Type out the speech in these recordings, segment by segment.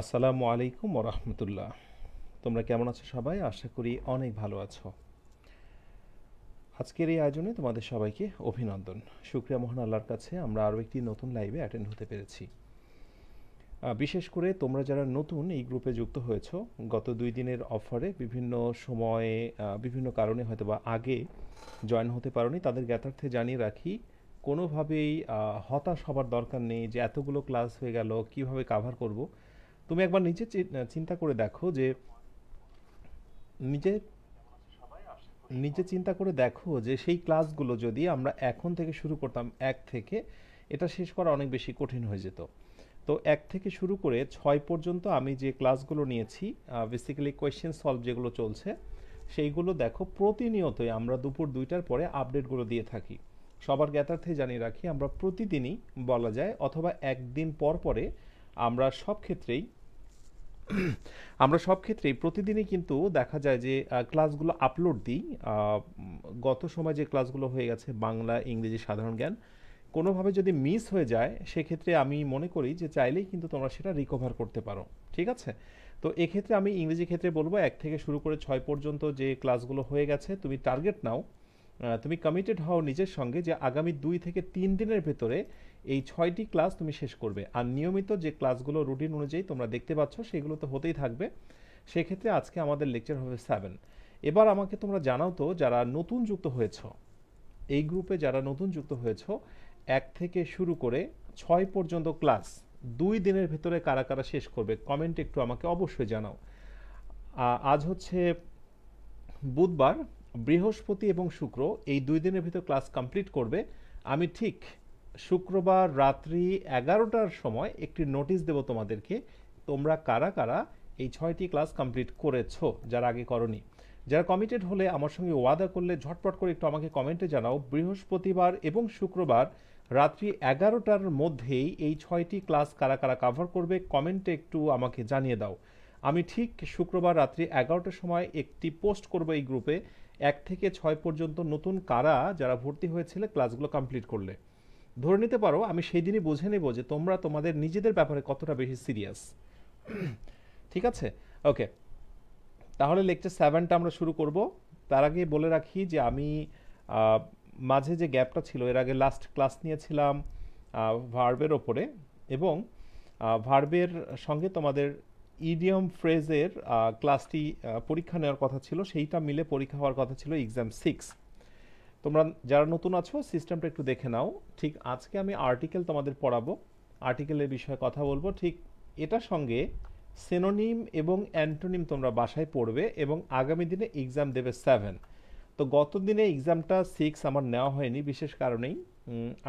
আসসালামু আলাইকুম ওরহমতুল্লাহ তোমরা কেমন আছো সবাই? আশা করি অনেক ভালো আছো। আজকের এই আয়োজনে তোমাদের সবাইকে অভিনন্দন। শুক্রিয়া মোহন আল্লাহর কাছে আমরা আরও একটি নতুন লাইভে অ্যাটেন্ড হতে পেরেছি। বিশেষ করে তোমরা যারা নতুন এই গ্রুপে যুক্ত হয়েছো, গত দুই দিনের অফারে বিভিন্ন সময়ে বিভিন্ন কারণে হয়তো বা আগে জয়েন হতে পারোনি, তাদের জ্ঞাতার্থে জানিয়ে রাখি, কোনোভাবেই হতাশ হবার দরকার নেই যে এতগুলো ক্লাস হয়ে গেল, কীভাবে কাভার করব। তুমি একবার নিজে চি- চিন্তা করে দেখো যে নিজে নিজে চিন্তা করে দেখো যে সেই ক্লাসগুলো যদি আমরা এখন থেকে শুরু করতাম, এক থেকে, এটা শেষ করা অনেক বেশি কঠিন হয়ে যেত। তো এক থেকে শুরু করে ছয় পর্যন্ত আমি যে ক্লাসগুলো নিয়েছি বেসিক্যালি কোয়েশ্চেন সলভ যেগুলো চলছে, সেইগুলো দেখো প্রতিনিয়তই আমরা দুপুর দুইটার পরে আপডেটগুলো দিয়ে থাকি। সবার জ্ঞাতার্থে জানিয়ে রাখি, আমরা প্রতিদিনই বলা যায় অথবা একদিন পর পরে আমরা সব ক্ষেত্রেই, আমরা সব ক্ষেত্রেই প্রতিদিনই কিন্তু দেখা যায় যে ক্লাসগুলো আপলোড দিই। গত সময় যে ক্লাসগুলো হয়ে গেছে বাংলা, ইংরেজি সাধারণ জ্ঞান, কোনোভাবে যদি মিস হয়ে যায়, সেক্ষেত্রে আমি মনে করি যে চাইলেই কিন্তু তোমরা সেটা রিকভার করতে পারো। ঠিক আছে? তো এক্ষেত্রে আমি ইংরেজি ক্ষেত্রে বলব, এক থেকে শুরু করে ছয় পর্যন্ত যে ক্লাসগুলো হয়ে গেছে, তুমি টার্গেট নাও। তুমি কমিটেড হও নিজের সঙ্গে যে আগামী দুই থেকে তিন দিনের ভেতরে এই ছয়টি ক্লাস তুমি শেষ করবে। আর নিয়মিত যে ক্লাসগুলো রুটিন অনুযায়ী তোমরা দেখতে পাচ্ছ, সেগুলো তো হতেই থাকবে। সেক্ষেত্রে আজকে আমাদের লেকচার হবে সেভেন এবার আমাকে তোমরা জানাও তো, যারা নতুন যুক্ত হয়েছ, এই গ্রুপে যারা নতুন যুক্ত হয়েছ, এক থেকে শুরু করে ছয় পর্যন্ত ক্লাস দুই দিনের ভেতরে কারা কারা শেষ করবে কমেন্ট একটু আমাকে অবশ্যই জানাও। আজ হচ্ছে বুধবার, বৃহস্পতি এবং শুক্র এই দুই দিনের ভিতর ক্লাস কমপ্লিট করবে। আমি ঠিক শুক্রবার রাত্রি এগারোটার সময় একটি নোটিশ দেব তোমাদেরকে। তোমরা কারা কারা এই ছয়টি ক্লাস কমপ্লিট করেছ, যারা আগে করনি। যারা কমিটেড হলে আমার সঙ্গে ওয়াদা করলে ঝটপট করে একটু আমাকে কমেন্টে জানাও। বৃহস্পতিবার এবং শুক্রবার রাত্রি এগারোটার মধ্যেই এই ছয়টি ক্লাস কারা কারা কভার করবে, কমেন্টে একটু আমাকে জানিয়ে দাও। আমি ঠিক শুক্রবার রাত্রি এগারোটার সময় একটি পোস্ট করব এই গ্রুপে। এক থেকে ছয় পর্যন্ত নতুন কারা যারা ভর্তি হয়েছিল ক্লাসগুলো কমপ্লিট করলে। ধরে নিতে পারো, আমি সেই দিনই বুঝে নেব যে তোমরা তোমাদের নিজেদের ব্যাপারে কতটা বেশি সিরিয়াস ঠিক আছে? ওকে তাহলে লেকচার সেভেনটা আমরা শুরু করব। তার আগে বলে রাখি যে আমি মাঝে যে গ্যাপটা ছিল, এর আগে লাস্ট ক্লাস নিয়েছিলাম ভার্বের ওপরে এবং ভার্বের সঙ্গে তোমাদের ইডিয়ম ফ্রেজের ক্লাসটি পরীক্ষা নেওয়ার কথা ছিল, সেইটা মিলে পরীক্ষা হওয়ার কথা ছিল এক্সাম সিক্স তোমরা যারা নতুন আছো সিস্টেমটা একটু দেখে নাও। ঠিক আজকে আমি আর্টিকেল তোমাদের পড়াবো। আর্টিকেলের বিষয়ে কথা বলব। ঠিক এটার সঙ্গে সেনোনিম এবং অ্যান্টোনিম তোমরা বাসায় পড়বে এবং আগামী দিনে এক্সাম দেবে সেভেন তো গত দিনে এক্সামটা সিক্স আমার নেওয়া হয়নি, বিশেষ কারণেই।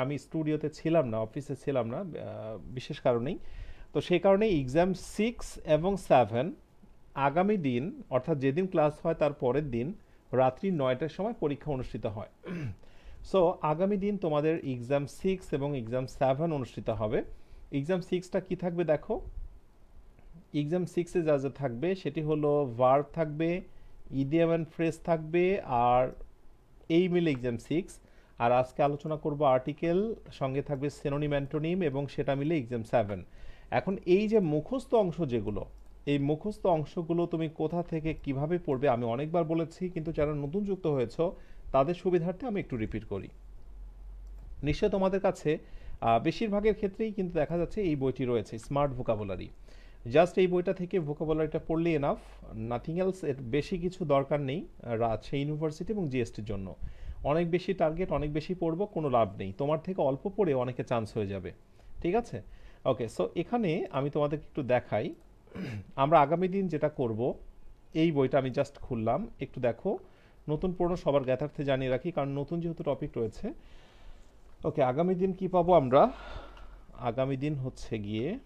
আমি স্টুডিওতে ছিলাম না অফিসে ছিলাম না বিশেষ কারণেই। তো সেই কারণে এক্সাম সিক্স এবং সেভেন আগামী দিন, অর্থাৎ যেদিন ক্লাস হয় তার পরের দিন রাত্রি নয়টার সময় পরীক্ষা অনুষ্ঠিত হয়। সো আগামী দিন তোমাদের এক্সাম সিক্স এবং এক্সাম সেভেন অনুষ্ঠিত হবে। এক্সাম সিক্সটা কি থাকবে দেখো? এক্সাম সিক্সে যা যা থাকবে সেটি হলো ভার্ব থাকবে ইডিয়াম অ্যান্ড থাকবে আর এই মিলে এক্সাম সিক্স আর আজকে আলোচনা করব আর্টিকেল সঙ্গে থাকবে সেনোনিম অ্যান্টোনিম এবং সেটা মিলে এক্সাম সেভেন এখন এই যে মুখস্থ অংশ যেগুলো এই মুখস্থ অংশগুলো তুমি কোথা থেকে কীভাবে পড়বে আমি অনেকবার বলেছি, কিন্তু যারা নতুন যুক্ত হয়েছ, তাদের সুবিধার্থে আমি একটু রিপিট করি। নিশ্চয় তোমাদের কাছে বেশিরভাগের ক্ষেত্রেই কিন্তু দেখা যাচ্ছে এই বইটি রয়েছে স্মার্ট ভোকাবুলারি জাস্ট এই বইটা থেকে ভোকাবুলারিটা পড়লে এনাফ নাথিং এলস এর বেশি কিছু দরকার নেই রাজশাহী ইউনিভার্সিটি এবং জিএসটির জন্য। অনেক বেশি টার্গেট অনেক বেশি পড়ব, কোনো লাভ নেই। তোমার থেকে অল্প পড়ে অনেকে চান্স হয়ে যাবে। ঠিক আছে? ওকে সো এখানে আমি তোমাদেরকে একটু দেখাই। আমরা আগামী দিন যেটা করব, এই বইটা আমি জাস্ট খুললাম। একটু দেখো, নতুন পুরনো সবার জ্ঞাতার্থে জানিয়ে রাখি, কারণ নতুন যেহেতু টপিক রয়েছে। ওকে আগামী দিন কি পাবো আমরা? আগামী দিন হচ্ছে গিয়ে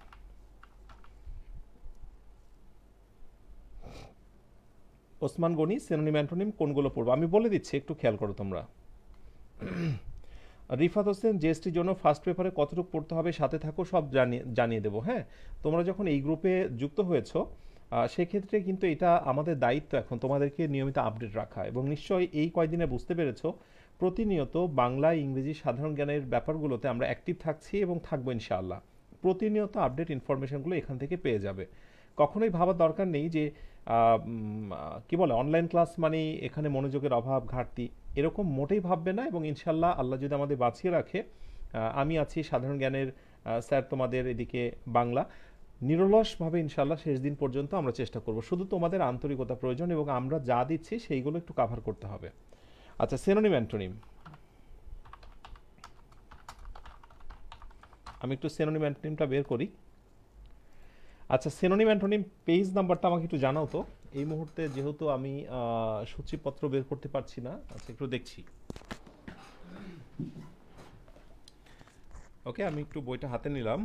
ওসমান গনি সেনোনিম অ্যান্টোনিম কোনগুলো পড়ব? আমি বলে দিচ্ছি, একটু খেয়াল করো তোমরা। রিফাত হোসেন, জিএসটির জন্য ফার্স্ট পেপারে কতটুকু পড়তে হবে সাথে থাকো, সব জানিয়ে জানিয়ে দেবো হ্যাঁ? তোমরা যখন এই গ্রুপে যুক্ত হয়েছো সেক্ষেত্রে কিন্তু এটা আমাদের দায়িত্ব এখন তোমাদেরকে নিয়মিত আপডেট রাখা। এবং নিশ্চয়ই এই কয়দিনে বুঝতে পেরেছ, প্রতিনিয়ত বাংলা, ইংরেজি সাধারণ জ্ঞানের ব্যাপারগুলোতে আমরা অ্যাক্টিভ থাকছি এবং থাকব ইনশাআল্লাহ। প্রতিনিয়ত আপডেট ইনফরমেশনগুলো এখান থেকে পেয়ে যাবে। কখনোই ভাবার দরকার নেই যে কি বলে অনলাইন ক্লাস মানে এখানে মনোযোগের অভাব, ঘাটতি, এরকম মোটেই ভাববে না এবং ইনশাল্লাহ আল্লাহ যদি আমাদের বাঁচিয়ে রাখে আমি আছি সাধারণ জ্ঞানের স্যার তোমাদের এদিকে বাংলা। নিরলসভাবে ইনশাল্লাহ শেষ দিন পর্যন্ত আমরা চেষ্টা করব। শুধু তোমাদের আন্তরিকতা প্রয়োজন এবং আমরা যা দিচ্ছি সেইগুলো একটু কাভার করতে হবে। আচ্ছা সেনোনিম অ্যান্টোনিম আমি একটু সেনোনিম অ্যান্টোনিমটা বের করি। আচ্ছা সেনোনিম অ্যান্টোনিম পেজ নাম্বারটা আমাকে একটু জানাও তো। এই মুহূর্তে যেহেতু আমি সূচিপত্র বের করতে পারছি না আচ্ছা একটু দেখছি। ওকে আমি একটু বইটা হাতে নিলাম।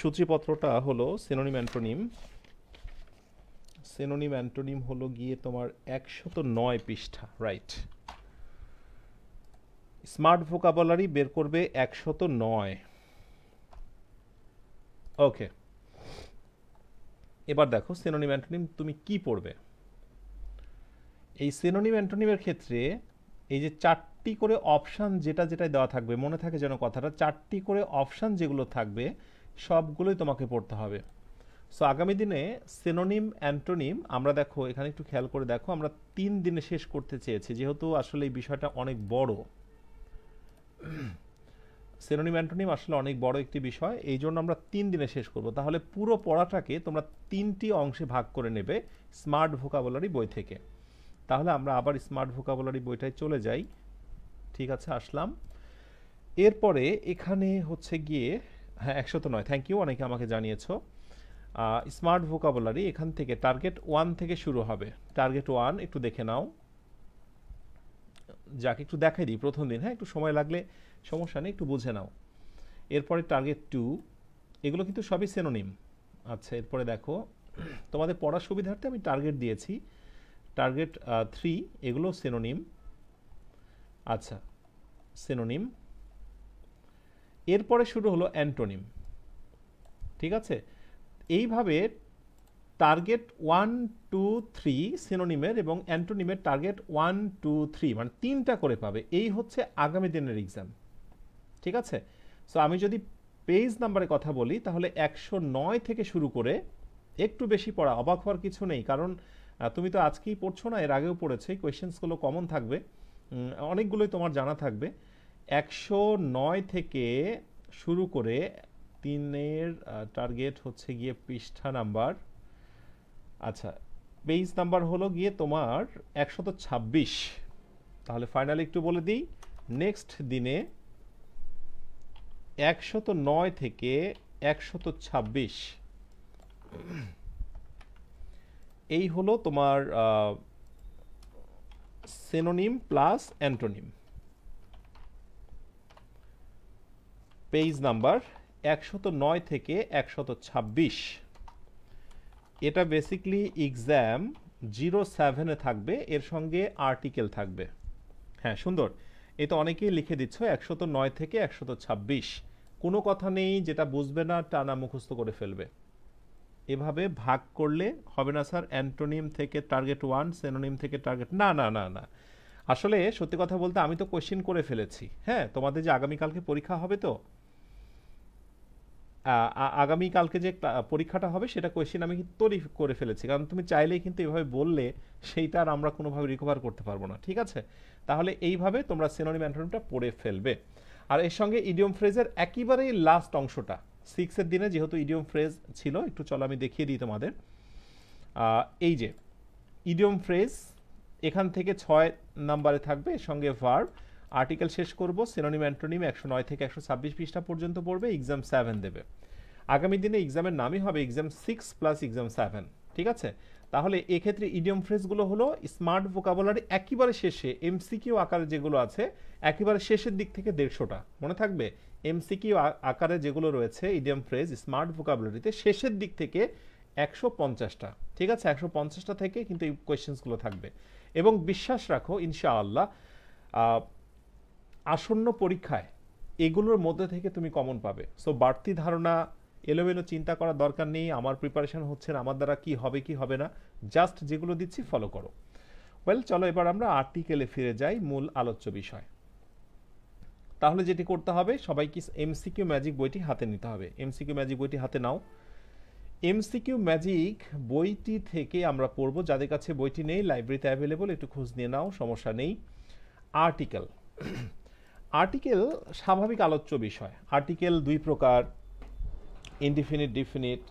সূচিপত্রটা হলো সেনোনিম অ্যান্টোনিম সেনোনিম অ্যান্টোনিম হলো গিয়ে তোমার একশত নয় পৃষ্ঠা রাইট স্মার্ট ভোকাবুলারি বের করবে একশত নয়। ওকে এবার দেখো সেনোনিম অ্যান্টোনিম তুমি কি পড়বে? এই সেনোনিম অ্যান্টোনিমের ক্ষেত্রে এই যে চারটি করে অপশান যেটা যেটা দেওয়া থাকবে, মনে থাকে যেন কথাটা, চারটি করে অপশান যেগুলো থাকবে, সবগুলোই তোমাকে পড়তে হবে। সো আগামী দিনে সেনোনিম অ্যান্টোনিম আমরা দেখো, এখানে একটু খেয়াল করে দেখো, আমরা তিন দিনে শেষ করতে চেয়েছি, যেহেতু আসলে এই বিষয়টা অনেক বড়। সেনোনিম অ্যান্টোনিম আসলে অনেক বড় একটি বিষয়। এই জন্য আমরা তিন দিনে শেষ করব। তাহলে পুরো পড়াটাকে তোমরা তিনটি অংশে ভাগ করে নেবে স্মার্ট ভোকাবুলারি বই থেকে। তাহলে আমরা আবার স্মার্ট ভোকাবুলারি বইটায় চলে যাই। ঠিক আছে, আসলাম। এরপরে এখানে হচ্ছে গিয়ে হ্যাঁ একশত নয়। থ্যাংক ইউ অনেকে আমাকে জানিয়েছ। স্মার্ট ভোকাবুলারি এখান থেকে টার্গেট ওয়ান থেকে শুরু হবে। টার্গেট ওয়ান একটু দেখে নাও। যাকে, একটু দেখাই দিই প্রথম দিন। হ্যাঁ একটু সময় লাগলে সমস্যা নেই, একটু বুঝে নাও। এরপরে টার্গেট টু এগুলো কিন্তু সবই সেনোনিম আচ্ছা এরপরে দেখো, তোমাদের পড়ার সুবিধার্থে আমি টার্গেট দিয়েছি। টার্গেট থ্রি এগুলো সেনোনিম আচ্ছা সেনোনিম এরপরে শুরু হলো অ্যান্টোনিম ঠিক আছে? এইভাবে টার্গেট ওয়ান টু থ্রি সিনোনিমের এবং অ্যান্টোনিমের টার্গেট ওয়ান টু থ্রি মানে তিনটা করে পাবে। এই হচ্ছে আগামী দিনের এক্সাম ঠিক আছে? সো আমি যদি পেজ নাম্বারে কথা বলি, তাহলে একশো নয় থেকে শুরু করে একটু বেশি পড়া অবাক হওয়ার কিছু নেই। কারণ তুমি তো আজকেই পড়ছো না, এর আগেও পড়েছো কোয়েশ্চেন্সগুলো কমন থাকবে। অনেকগুলোই তোমার জানা থাকবে। একশো নয় থেকে শুরু করে তিনের টার্গেট হচ্ছে গিয়ে পৃষ্ঠা নাম্বার আচ্ছা পেজ নাম্বার হলো গিয়ে তোমার একশত ছাব্বিশ। তাহলে ফাইনালি একটু বলে দিই নেক্সট দিনে একশত নয় থেকে একশত ছাব্বিশ। এই হলো তোমার synonym plus antonym page number একশত নয় থেকে একশত ছাব্বিশ। এটা বেসিকলি এক্সাম জিরো সেভেনে থাকবে, এর সঙ্গে আর্টিকেল থাকবে। হ্যাঁ সুন্দর। এই তো অনেকেই লিখে দিচ্ছ, একশত নয় থেকে একশত ছাব্বিশ। কোনো কথা নেই, যেটা বুঝবে না, টানা মুখস্থ করে ফেলবে। এভাবে ভাগ করলে হবে না স্যার, অ্যান্টোনিম থেকে টার্গেট ওয়ান, সেনোনিম থেকে টার্গেট, না না না না। আসলে সত্যি কথা বলতে আমি তো কোশ্চিন করে ফেলেছি। হ্যাঁ তোমাদের যে আগামীকালকে পরীক্ষা হবে তো আগামীকালকে যে পরীক্ষাটা হবে সেটা কোয়েশ্চেন আমি তৈরি করে ফেলেছি। কারণ তুমি চাইলেই কিন্তু এভাবে বললে সেইটা আর আমরা কোনোভাবে রিকভার করতে পারব না, ঠিক আছে? তাহলে এইভাবে তোমরা সিনোনিম অ্যান্টোনিমটা পড়ে ফেলবে। আর এর সঙ্গে ইডিয়ম ফ্রেজের একেবারেই লাস্ট অংশটা সিক্সের দিনে যেহেতু ইডিয়ম ফ্রেজ ছিল, একটু চলো আমি দেখিয়ে দিই তোমাদের। এই যে ইডিয়ম ফ্রেজ এখান থেকে ছয় নাম্বারে থাকবে, এর সঙ্গে ভার্ব আর্টিকেল শেষ করব সিনোনিম অ্যান্টোনিম একশো নয় থেকে একশো ছাব্বিশ পৃষ্ঠা পর্যন্ত পড়বে এক্সাম সেভেন দেবে। আগামী দিনে এক্সামের নামই হবে exam six plus exam seven ঠিক আছে? তাহলে এক্ষেত্রে ইডিয়ম ফ্রেজগুলো হলো স্মার্ট ভোকাবুলারি একেবারে শেষে এমসিকিউ আকারে যেগুলো আছে, একেবারে শেষের দিক থেকে দেড়শোটা, মনে থাকবে? এমসিকিউ আকারে যেগুলো রয়েছে ইডিয়ম ফ্রেজ স্মার্ট ভোকাবুলারিতে শেষের দিক থেকে একশো পঞ্চাশটা, ঠিক আছে? একশো পঞ্চাশটা থেকে কিন্তু এই কোয়েশ্চেন্সগুলো থাকবে। এবং বিশ্বাস রাখো, ইনশাআল্লাহ আসন্ন পরীক্ষায় এগুলোর মধ্যে থেকে তুমি কমন পাবে। সো বাড়তি ধারণা, এলোমেলো চিন্তা করার দরকার নেই। আমার প্রিপারেশন হচ্ছে না, আমার দ্বারা কি হবে কি হবে না। জাস্ট যেগুলো দিচ্ছি ফলো করো। ওয়েল চলো এবার আমরা আর্টিকেলে ফিরে যাই মূল আলোচ্য বিষয়। তাহলে যেটি করতে হবে, সবাইকে এমসিকিউ ম্যাজিক বইটি হাতে নিতে হবে। এমসিকিউ ম্যাজিক বইটি হাতে নাও। এমসিকিউ ম্যাজিক বইটি থেকে আমরা পড়ব। যাদের কাছে বইটি নেই লাইব্রেরিতে অ্যাভেলেবল একটু খোঁজ নিয়ে নাও, সমস্যা নেই। আর্টিকেল আর্টিকেল স্বাভাবিক আলোচ্য বিষয়। আর্টিকেল দুই প্রকার ইনডিফিনিট ডিফিনিট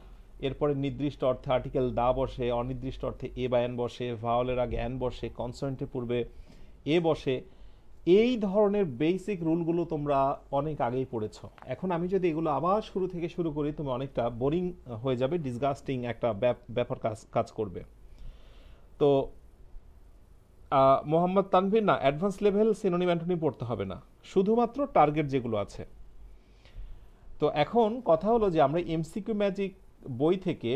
এরপরে নির্দিষ্ট অর্থে আর্টিকেল দা বসে, অনির্দিষ্ট অর্থে এ বা এন বসে ভাওয়ালের আগে এন বসে কনসার্নটের পূর্বে এ বসে, এই ধরনের বেসিক রুলগুলো তোমরা অনেক আগেই পড়েছো। এখন আমি যদি এগুলো আবার শুরু থেকে শুরু করি, তুমি অনেকটা বোরিং হয়ে যাবে ডিসগাস্টিং একটা ব্যাপার কাজ কাজ করবে। তো মোহাম্মদ তানভীর, না অ্যাডভান্স লেভেল সিনোনিম অ্যান্টনি পড়তে হবে না। শুধুমাত্র টার্গেট যেগুলো আছে। তো এখন কথা হলো যে আমরা এমসিকিউ ম্যাজিক বই থেকে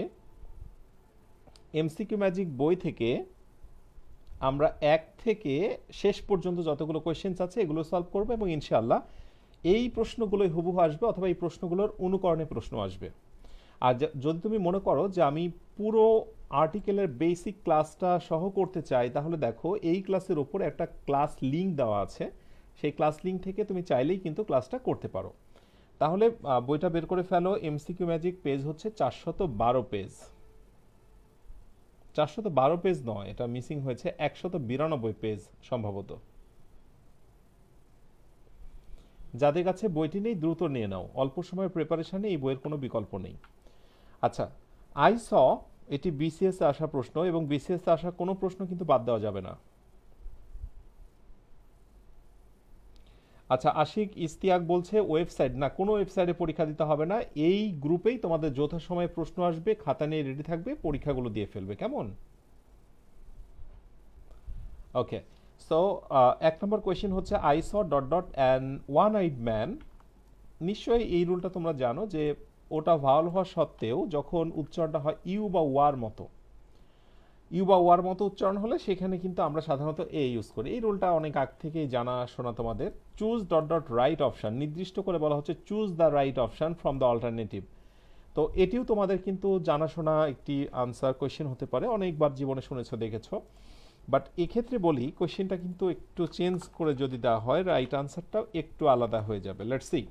এমসিকিউ ম্যাজিক বই থেকে আমরা এক থেকে শেষ পর্যন্ত যতগুলো কোয়েশ্চেন্স আছে এগুলো সলভ করব এবং ইনশাআল্লাহ এই প্রশ্নগুলোই হুবহু আসবে অথবা এই প্রশ্নগুলোর অনুকরণে প্রশ্ন আসবে। আর যদি তুমি মনে করো যে আমি পুরো আর্টিকেলের বেসিক ক্লাসটা সহ করতে চাই, তাহলে দেখো এই ক্লাসের ওপর একটা ক্লাস লিঙ্ক দেওয়া আছে। সেই ক্লাস লিঙ্ক থেকে তুমি চাইলেই কিন্তু ক্লাসটা করতে পারো। তাহলে বইটা বের করে ফেলো এমসিকিউ ম্যাজিক পেজ হচ্ছে চারশত বারো পেজ চারশত বারো পেজ নয়, এটা মিসিং হয়েছে একশত বিরানব্বই পেজ সম্ভবত। যাদের কাছে বইটি নেই, দ্রুত নিয়ে নাও। অল্প সময়ের প্রিপারেশনে এই বইয়ের কোনো বিকল্প নেই। আচ্ছা আই স এটি বিসিএস আসা প্রশ্ন এবং বিসিএস আসা কোনো প্রশ্ন কিন্তু বাদ দেওয়া যাবে না। আচ্ছা আশিক ইস্তিয়াক বলছে ওয়েবসাইট না, কোনো ওয়েবসাইটে পরীক্ষা দিতে হবে না। এই গ্রুপেই তোমাদের যথাসময়ে প্রশ্ন আসবে, খাতা নিয়ে রেডি থাকবে, পরীক্ষাগুলো দিয়ে ফেলবে। কেমন? ওকে সো এক নম্বর কোয়েশ্চেন হচ্ছে I saw dot dot an one eyed man নিশ্চয়ই এই রুলটা তোমরা জানো যে, ওটা ভাওয়াল হওয়া সত্ত্বেও যখন উচ্চারণটা হয় ইউ বা ওয়ার মতো ইউ বা ওয়ার মতো উচ্চারণ হলে সেখানে কিন্তু আমরা সাধারণত এ ইউজ করি। এই রুলটা অনেক আগ থেকেই জানা শোনা তোমাদের। Choose dot dot right option নির্দিষ্ট করে বলা হচ্ছে choose the right option from the alternative তো এটিও তোমাদের কিন্তু জানাশোনা একটি আনসার কোয়েশ্চেন হতে পারে। অনেকবার জীবনে শুনেছ, দেখেছ। বাট এক্ষেত্রে বলি কোয়েশ্চেনটা কিন্তু একটু চেঞ্জ করে যদি দেওয়া হয় রাইট আনসারটাও একটু আলাদা হয়ে যাবে। লেটস সি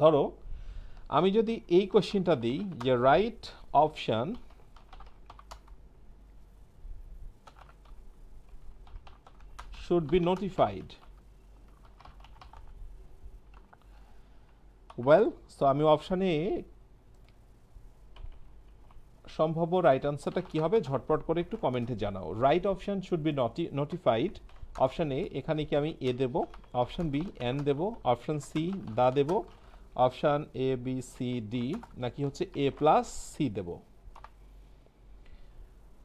ধরো, আমি যদি এই কোয়েশ্চেনটা দিই যে right option should be notified. Well so আমি অপশানে সম্ভাব্য রাইট আনসারটা কি হবে? ঝটপট করে একটু কমেন্টে জানাও। Right option should be notified option A এখানে কি আমি এ দেব? অপশান বি এন দেব। Option C the Dev. Option A B C D নাকি হচ্ছে এ প্লাস সি দেবো?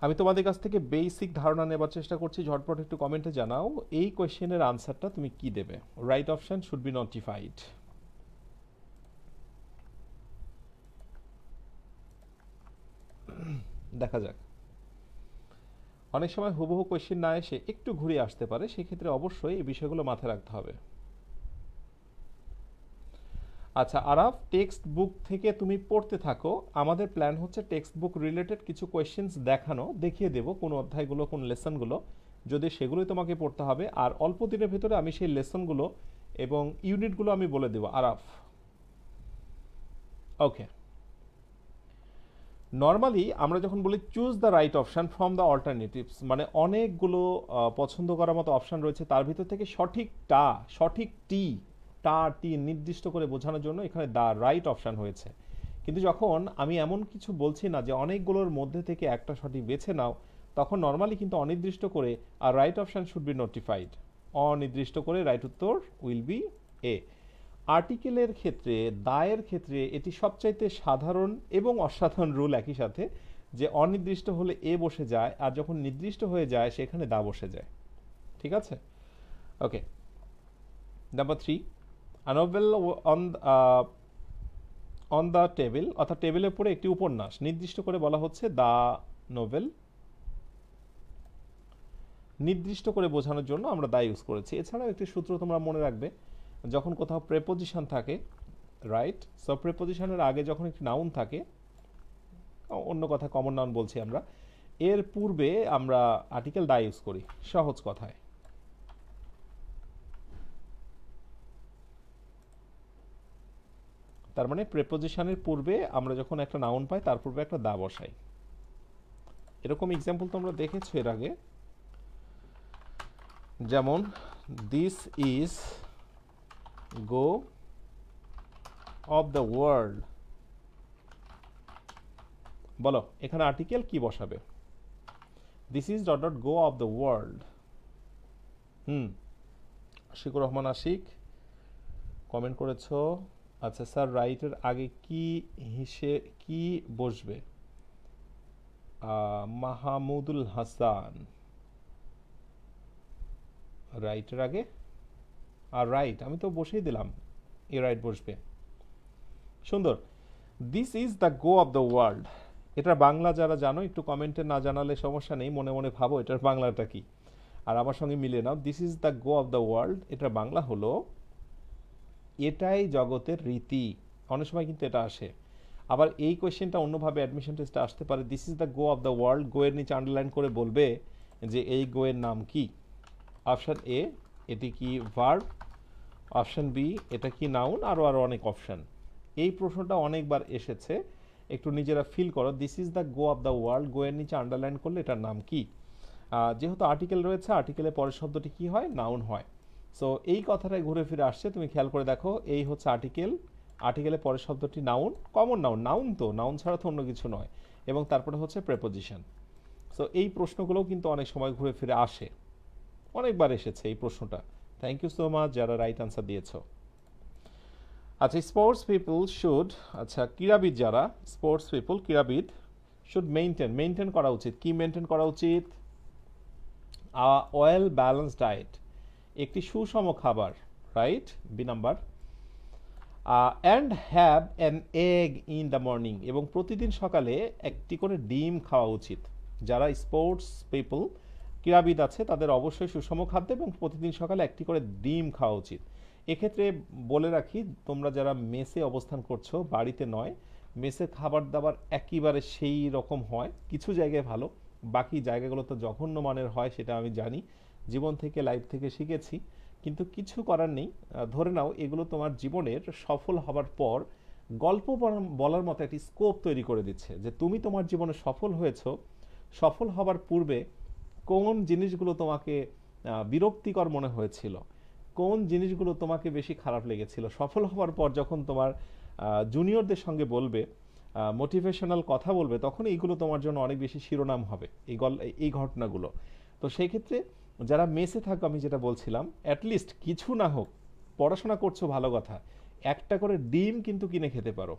আমি তোমাদের কাছ থেকে বেসিক ধারণা নেবার চেষ্টা করছি। ঝটপট একটু কমেন্টে জানাও, এই কোয়েশ্চেনের আনসারটা তুমি কি দেবে? Right option should be notified দেখা যাক। অনেক সময় হুবহু কোয়েশ্চেন না এসে একটু ঘুরে আসতে পারে, সেক্ষেত্রে অবশ্যই এই বিষয়গুলো মাথায় রাখতে হবে। আচ্ছা আরাফ টেক্সট বুক থেকে তুমি পড়তে থাকো। আমাদের প্ল্যান হচ্ছে টেক্সট বুক রিলেটেড কিছু কোয়েশ্চেন্স দেখানো, দেখিয়ে দেবো কোন অধ্যায়গুলো, কোন লেসনগুলো যদি সেগুলোই তোমাকে পড়তে হবে, আর অল্প দিনের ভিতরে আমি সেই লেসনগুলো এবং ইউনিটগুলো আমি বলে দেবো। আরাফ। ওকে নর্মালি আমরা যখন বলি choose the right option from the alternatives মানে অনেকগুলো পছন্দ করার মতো অপশান রয়েছে, তার ভিতর থেকে সঠিকটা, সঠিক টি টা নির্দিষ্ট করে বোঝানোর জন্য এখানে দ্য রাইট অপশান হয়েছে। কিন্তু যখন আমি এমন কিছু বলছি না যে অনেকগুলোর মধ্যে থেকে একটা সঠিক বেছে নাও, তখন নর্মালি কিন্তু অনির্দিষ্ট করে আর right option should be notified অনির্দিষ্ট করে রাইট উত্তর উইল বি এ আর্টিকেলের ক্ষেত্রে দায়ের ক্ষেত্রে এটি সবচাইতে সাধারণ এবং অসাধারণ রুল একই সাথে, যে অনির্দিষ্ট হলে এ বসে যায় আর যখন নির্দিষ্ট হয়ে যায় সেখানে দা বসে যায়। ঠিক আছে? Okay number three novel on on the table অর্থাৎ টেবিলের উপরে একটি উপন্যাস। নির্দিষ্ট করে বলা হচ্ছে দ্য নোভেল নির্দিষ্ট করে বোঝানোর জন্য আমরা দা ইউজ করেছি। এছাড়াও একটি সূত্র তোমরা মনে রাখবে, যখন কোথাও প্রেপোজিশন থাকে রাইট সো প্রেপোজিশনের আগে যখন একটি নাউন থাকে, অন্য কথা কমন নাউন বলছি আমরা, এর পূর্বে আমরা আর্টিকেল দা ইউজ করি, সহজ কথায়। তার মানে প্রেপোজিশনের পূর্বে আমরা যখন একটা নাউন পাই, তার পূর্বে একটা দা বসাই। এরকম এক্সাম্পল তোমরা দেখেছ এর আগে। যেমন this is go of the world বলো, এখানে আর্টিকেল কি বসাবে? This is dot dot go of the world hmm, Ashikur Rahman Ashiq comment করেছ। আচ্ছা স্যার, রাইটের আগে কি হিসে, কি বসবে? মাহমুদুল হাসান। রাইটের আগে? আর রাইট, আমি তো বসেই দিলাম। এ রাইট বসবে। সুন্দর। This is the go of the world এটা বাংলা যারা জানো, একটু কমেন্টে না জানালে সমস্যা নেই, মনে মনে ভাবো এটার বাংলাটা কি। আর আমার সঙ্গে মিলে নাও। This is the go of the world এটার বাংলা হলো এটাই জগতের রীতি। অনেক সময় কিন্তু এটা আসে। আবার এই কোয়েশ্চেনটা অন্যভাবে অ্যাডমিশন টেস্টে আসতে পারে। This is the go of the world গোয়ের নিচে আন্ডারলাইন করে বলবে যে এই গোয়ের নাম কি? অপশান এ এটি কি ভার্ব অপশান বি এটা কি নাউন আরও আরও অনেক অপশান এই প্রশ্নটা অনেকবার এসেছে। একটু নিজেরা ফিল করো। This is the go of the world গোয়ের নিচে আন্ডারলাইন করলে এটার নাম কি? যেহেতু আর্টিকেল রয়েছে আর্টিকেলের পরের শব্দটি কি হয়? নাউন হয়। সো এই কথাটাই ঘুরে ফিরে আসছে। তুমি খেয়াল করে দেখো, এই হচ্ছে আর্টিকেল আর্টিকেলের পরের শব্দটি নাউন কমন নাউন নাউন তো নাউন ছাড়া তো অন্য কিছু নয়। এবং তারপরে হচ্ছে প্রেপোজিশন সো এই প্রশ্নগুলোও কিন্তু অনেক সময় ঘুরে ফিরে আসে। অনেকবার এসেছে এই প্রশ্নটা। থ্যাংক ইউ সো মাচ যারা রাইট আনসার দিয়েছ। আচ্ছা স্পোর্টস পিপল শুড আচ্ছা ক্রীড়াবিদ যারা স্পোর্টস পিপল ক্রীড়াবিদ শুড মেনটেন মেনটেন করা উচিত। কি মেনটেন করা উচিত? ওয়েল ব্যালেন্স ডায়েট একটি সুষম খাবার right B number and have an egg in the morning এবং প্রতিদিন সকালে একটি করে ডিম খাওয়া উচিত। যারা স্পোর্টস পিপল ক্রীড়াবিদ আছে, তাদের অবশ্যই সুষম খাদ্য এবং প্রতিদিন সকালে একটি করে ডিম খাওয়া উচিত। এক্ষেত্রে বলে রাখি, তোমরা যারা মেসে অবস্থান করছ, বাড়িতে নয় মেসের খাবার দাবার একেবারে সেই রকম হয়। কিছু জায়গায় ভালো, বাকি জায়গাগুলো তো জঘন্য মানের হয়, সেটা আমি জানি। জীবন থেকে লাইফ থেকে শিখেছি। কিন্তু কিছু করার নেই। ধরে নাও, এগুলো তোমার জীবনের সফল হবার পর গল্প বলার মতো একটি স্কোপ তৈরি করে দিচ্ছে যে তুমি তোমার জীবনে সফল হয়েছ। সফল হবার পূর্বে কোন জিনিসগুলো তোমাকে বিরক্তিকর মনে হয়েছিল? কোন জিনিসগুলো তোমাকে বেশি খারাপ লেগেছিল? সফল হওয়ার পর যখন তোমার জুনিয়রদের সঙ্গে বলবে মোটিভেশনাল কথা বলবে, তখন এইগুলো তোমার জন্য অনেক বেশি শিরোনাম হবে। এই গল, এই ঘটনাগুলো। তো সেই ক্ষেত্রে যারা মেসে থাকো, আমি যেটা বলছিলাম অ্যাটলিস্ট কিছু না হোক, পড়াশোনা করছ ভালো কথা, একটা করে ডিম কিন্তু কিনে খেতে পারো।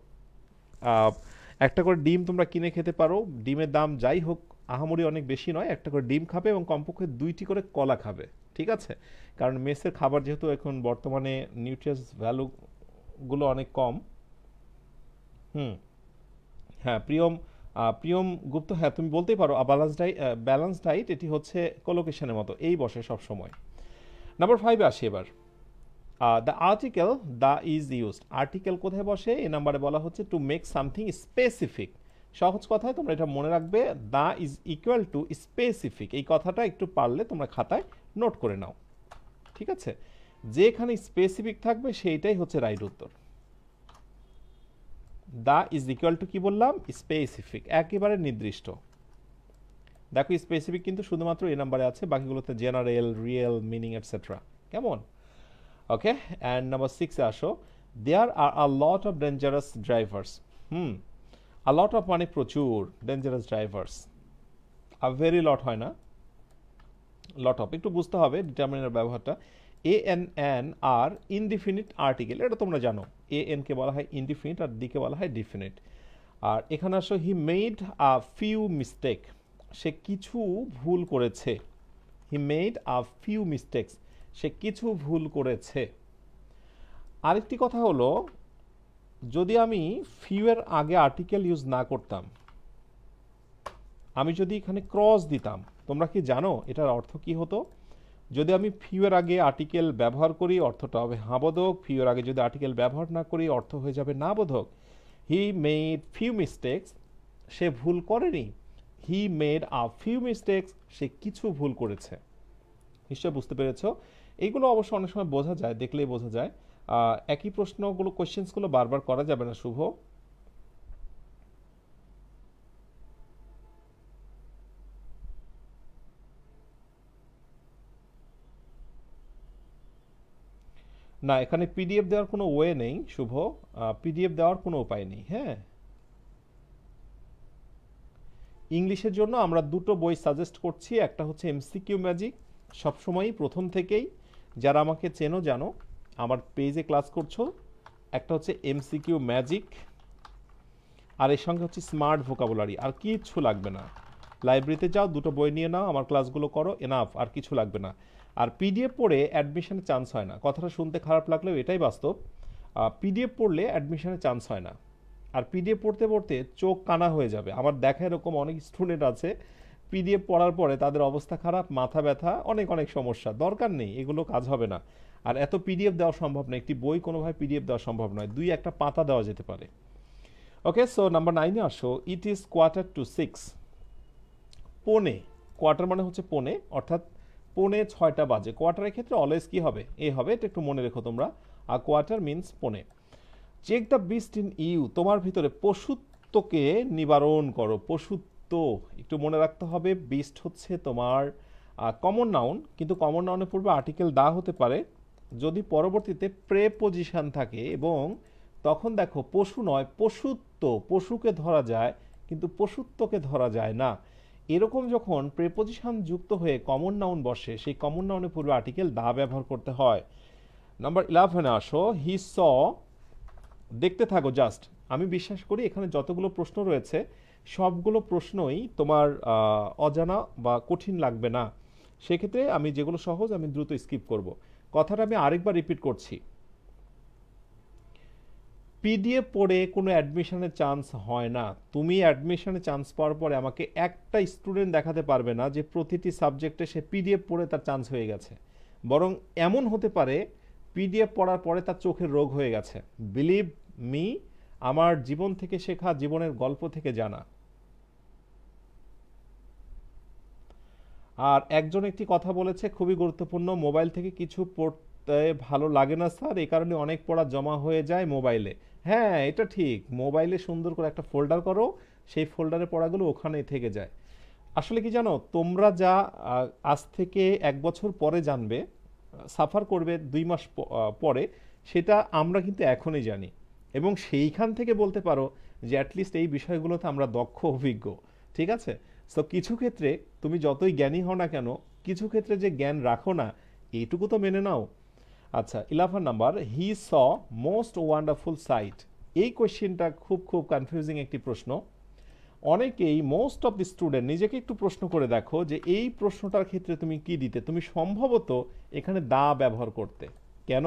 একটা করে ডিম তোমরা কিনে খেতে পারো, ডিমের দাম যাই হোক, আহামরি অনেক বেশি নয়, একটা করে ডিম খাবে এবং কমপক্ষে দুইটি করে কলা খাবে, ঠিক আছে? কারণ মেসের খাবার যেহেতু এখন বর্তমানে নিউট্রিয়াস ভ্যালুগুলো অনেক কম, হুম হ্যাঁ প্রিয়ম প্রিয়ম গুপ্ত হ্যাঁ তুমি বলতেই পারো ব্যালান্স ডাইট ব্যালান্স ডাইট এটি হচ্ছে কোলোকেশনের মতো, এই বসে সব সময় নাম্বার ফাইভে আসি এবার। The article the is used article কোথায় বসে? এ নাম্বারে বলা হচ্ছে টু মেক সামথিং স্পেসিফিক সহজ কথায় তোমরা এটা মনে রাখবে the is equal to specific এই কথাটা একটু পারলে তোমরা খাতায় নোট করে নাও। ঠিক আছে? যেখানে স্পেসিফিক থাকবে সেইটাই হচ্ছে রাইট উত্তর। দা ইজ ইকুয়াল টু কি বললাম? স্পেসিফিক, একেবারে নির্দিষ্ট। দেখো স্পেসিফিক কিন্তু শুধুমাত্র এই নাম্বারে আছে, বাকিগুলোতে জেনারেল, রিয়েল, মিনিং এটসেট্রা কেমন? ওকে অ্যান্ড নাম্বার সিক্সে আসো। There are a lot of dangerous drivers hmm a lot of মানে প্রচুর dangerous drivers a very lot হয় না। লট অফ একটু বুঝতে হবে ডিটারমিনের ব্যবহারটা। A an R indefinite article এটা তোমরা জানো। এ এনকে বলা হয় ইনডিফিনিট আর দিকে বলা হয় ডিফিনিট আর এখানে আসো he made a few mistake সে কিছু ভুল করেছে। He made a few mistakes সে কিছু ভুল করেছে। আরেকটি কথা হলো, যদি আমি ফিউয়ের আগে আর্টিকেল ইউজ না করতাম, আমি যদি এখানে ক্রস দিতাম, তোমরা কি জানো এটার অর্থ কি হতো? যদি আমি ফিউয়ের আগে আর্টিকেল ব্যবহার করি, অর্থটা হবে হাবোধক ফিওর আগে যদি আর্টিকেল ব্যবহার না করি, অর্থ হয়ে যাবে, না, বোধক হি মেড ফিউ মিস্টেক্স সে ভুল করেনি he made a few mistakes সে কিছু ভুল করেছে। নিশ্চয় বুঝতে পেরেছ? এইগুলো অবশ্য অনেক সময় বোঝা যায়, দেখলেই বোঝা যায়। একই প্রশ্নগুলো কোয়েশ্চেন্সগুলো বারবার করা যাবে না, শুভ। না, এখানে পিডিএফ দেওয়ার কোনো ওয়ে নেই, শুভ। পিডিএফ দেওয়ার কোনো উপায় নেই হ্যাঁ। ইংলিশের জন্য আমরা দুটো বই সাজেস্ট করছি, একটা হচ্ছে এমসিকিউ ম্যাজিক সবসময়ই প্রথম থেকেই। যারা আমাকে চেনো, জানো, আমার পেজে ক্লাস করছ। একটা হচ্ছে এমসিকিউ ম্যাজিক আর এর সঙ্গে হচ্ছে স্মার্ট ভোকাবুলারি আর কিচ্ছু লাগবে না। লাইব্রেরিতে যাও, দুটো বই নিয়ে নাও, আমার ক্লাসগুলো করো এনাফ আর কিছু লাগবে না। আর পিডিএফ পড়ে অ্যাডমিশনের চান্স হয় না। কথাটা শুনতে খারাপ লাগলেও এটাই বাস্তব। পিডিএফ পড়লে অ্যাডমিশনের চান্স হয় না। আর পিডিএফ পড়তে পড়তে চোখ কানা হয়ে যাবে। আমার দেখা এরকম অনেক স্টুডেন্ট আছে পিডিএফ পড়ার পরে তাদের অবস্থা খারাপ, মাথা ব্যথা, অনেক অনেক সমস্যা। দরকার নেই, এগুলো কাজ হবে না। আর এত পিডিএফ দেওয়া সম্ভব নয় একটি বই কোনোভাবে পিডিএফ দেওয়া সম্ভব নয়। দুই, একটা পাতা দেওয়া যেতে পারে। ওকে সো নাম্বার নাইনে আসো। It is quarter to six পৌনে কোয়ার্টার মানে হচ্ছে পৌনে, অর্থাৎ পৌনে ছয়টা বাজে। কোয়ার্টারের ক্ষেত্রে অলওয়েজ কি হবে? এ হবে, এটা একটু মনে রেখো তোমরা। আর কোয়ার্টার মিন্স পৌনে। Check the beast in you তোমার ভিতরে পশুত্বকে নিবারণ করো। পশুত্ব, একটু মনে রাখতে হবে বিস্ট হচ্ছে তোমার কমন নাউন কিন্তু কমন নাউনের পূর্বে আর্টিকেল দা হতে পারে। যদি পরবর্তীতে প্রেপোজিশন থাকে, এবং তখন দেখো, পশু নয়, পশুত্ব, পশুকে ধরা যায়, কিন্তু পশুত্বকে ধরা যায় না। এরকম যখন প্রেপোজিশন যুক্ত হয়ে কমন নাউন বসে, সেই কমন নাউনের পূর্বে আর্টিকেল দা ব্যবহার করতে হয়। নাম্বার ইলেভেনে আসো হি স দেখতে থাকো জাস্ট আমি বিশ্বাস করি এখানে যতগুলো প্রশ্ন রয়েছে, সবগুলো প্রশ্নই তোমার অজানা বা কঠিন লাগবে না। সেক্ষেত্রে আমি যেগুলো সহজ আমি দ্রুত স্কিপ করব। কথাটা আমি আরেকবার রিপিট করছি। পিডিএফ পড়ে কোনো অ্যাডমিশনের চান্স হয় না। তুমি অ্যাডমিশনে চান্স পাওয়ার পরে আমাকে একটা স্টুডেন্ট দেখাতে পারবে না যে প্রতিটি সাবজেক্টে সে পিডিএফ পড়ে তার চান্স হয়ে গেছে। বরং এমন হতে পারে পিডিএফ পড়ার পরে তার চোখের রোগ হয়ে গেছে। বিলিভ মি আমার জীবন থেকে শেখা, জীবনের গল্প থেকে জানা। আর একজন একটি কথা বলেছে, খুবই গুরুত্বপূর্ণ, মোবাইল থেকে কিছু পড়তে ভালো লাগে না স্যার, এই কারণে অনেক পড়া জমা হয়ে যায় মোবাইলে। হ্যাঁ এটা ঠিক। মোবাইলে সুন্দর করে একটা ফোল্ডার করো, সেই ফোল্ডারে পড়াগুলো ওখানেই থেকে যায়। আসলে কি জানো, তোমরা যা আজ থেকে এক বছর পরে জানবে, সাফার করবে দুই মাস পরে, সেটা আমরা কিন্তু এখনই জানি। এবং সেইখান থেকে বলতে পারো যে অ্যাটলিস্ট এই বিষয়গুলোতে আমরা দক্ষ, অভিজ্ঞ, ঠিক আছে? সো কিছু ক্ষেত্রে তুমি যতই জ্ঞানী হও না কেন, কিছু ক্ষেত্রে যে জ্ঞান রাখো না, এইটুকু তো মেনে নাও। আচ্ছা eleven number he saw most wonderful sight এই কোয়েশ্চেনটা খুব খুব কনফিউজিং একটি প্রশ্ন। অনেকেই মোস্ট অফ দি স্টুডেন্ট নিজেকে একটু প্রশ্ন করে দেখো যে এই প্রশ্নটার ক্ষেত্রে তুমি কি দিতে? তুমি সম্ভবত এখানে দা ব্যবহার করতে। কেন?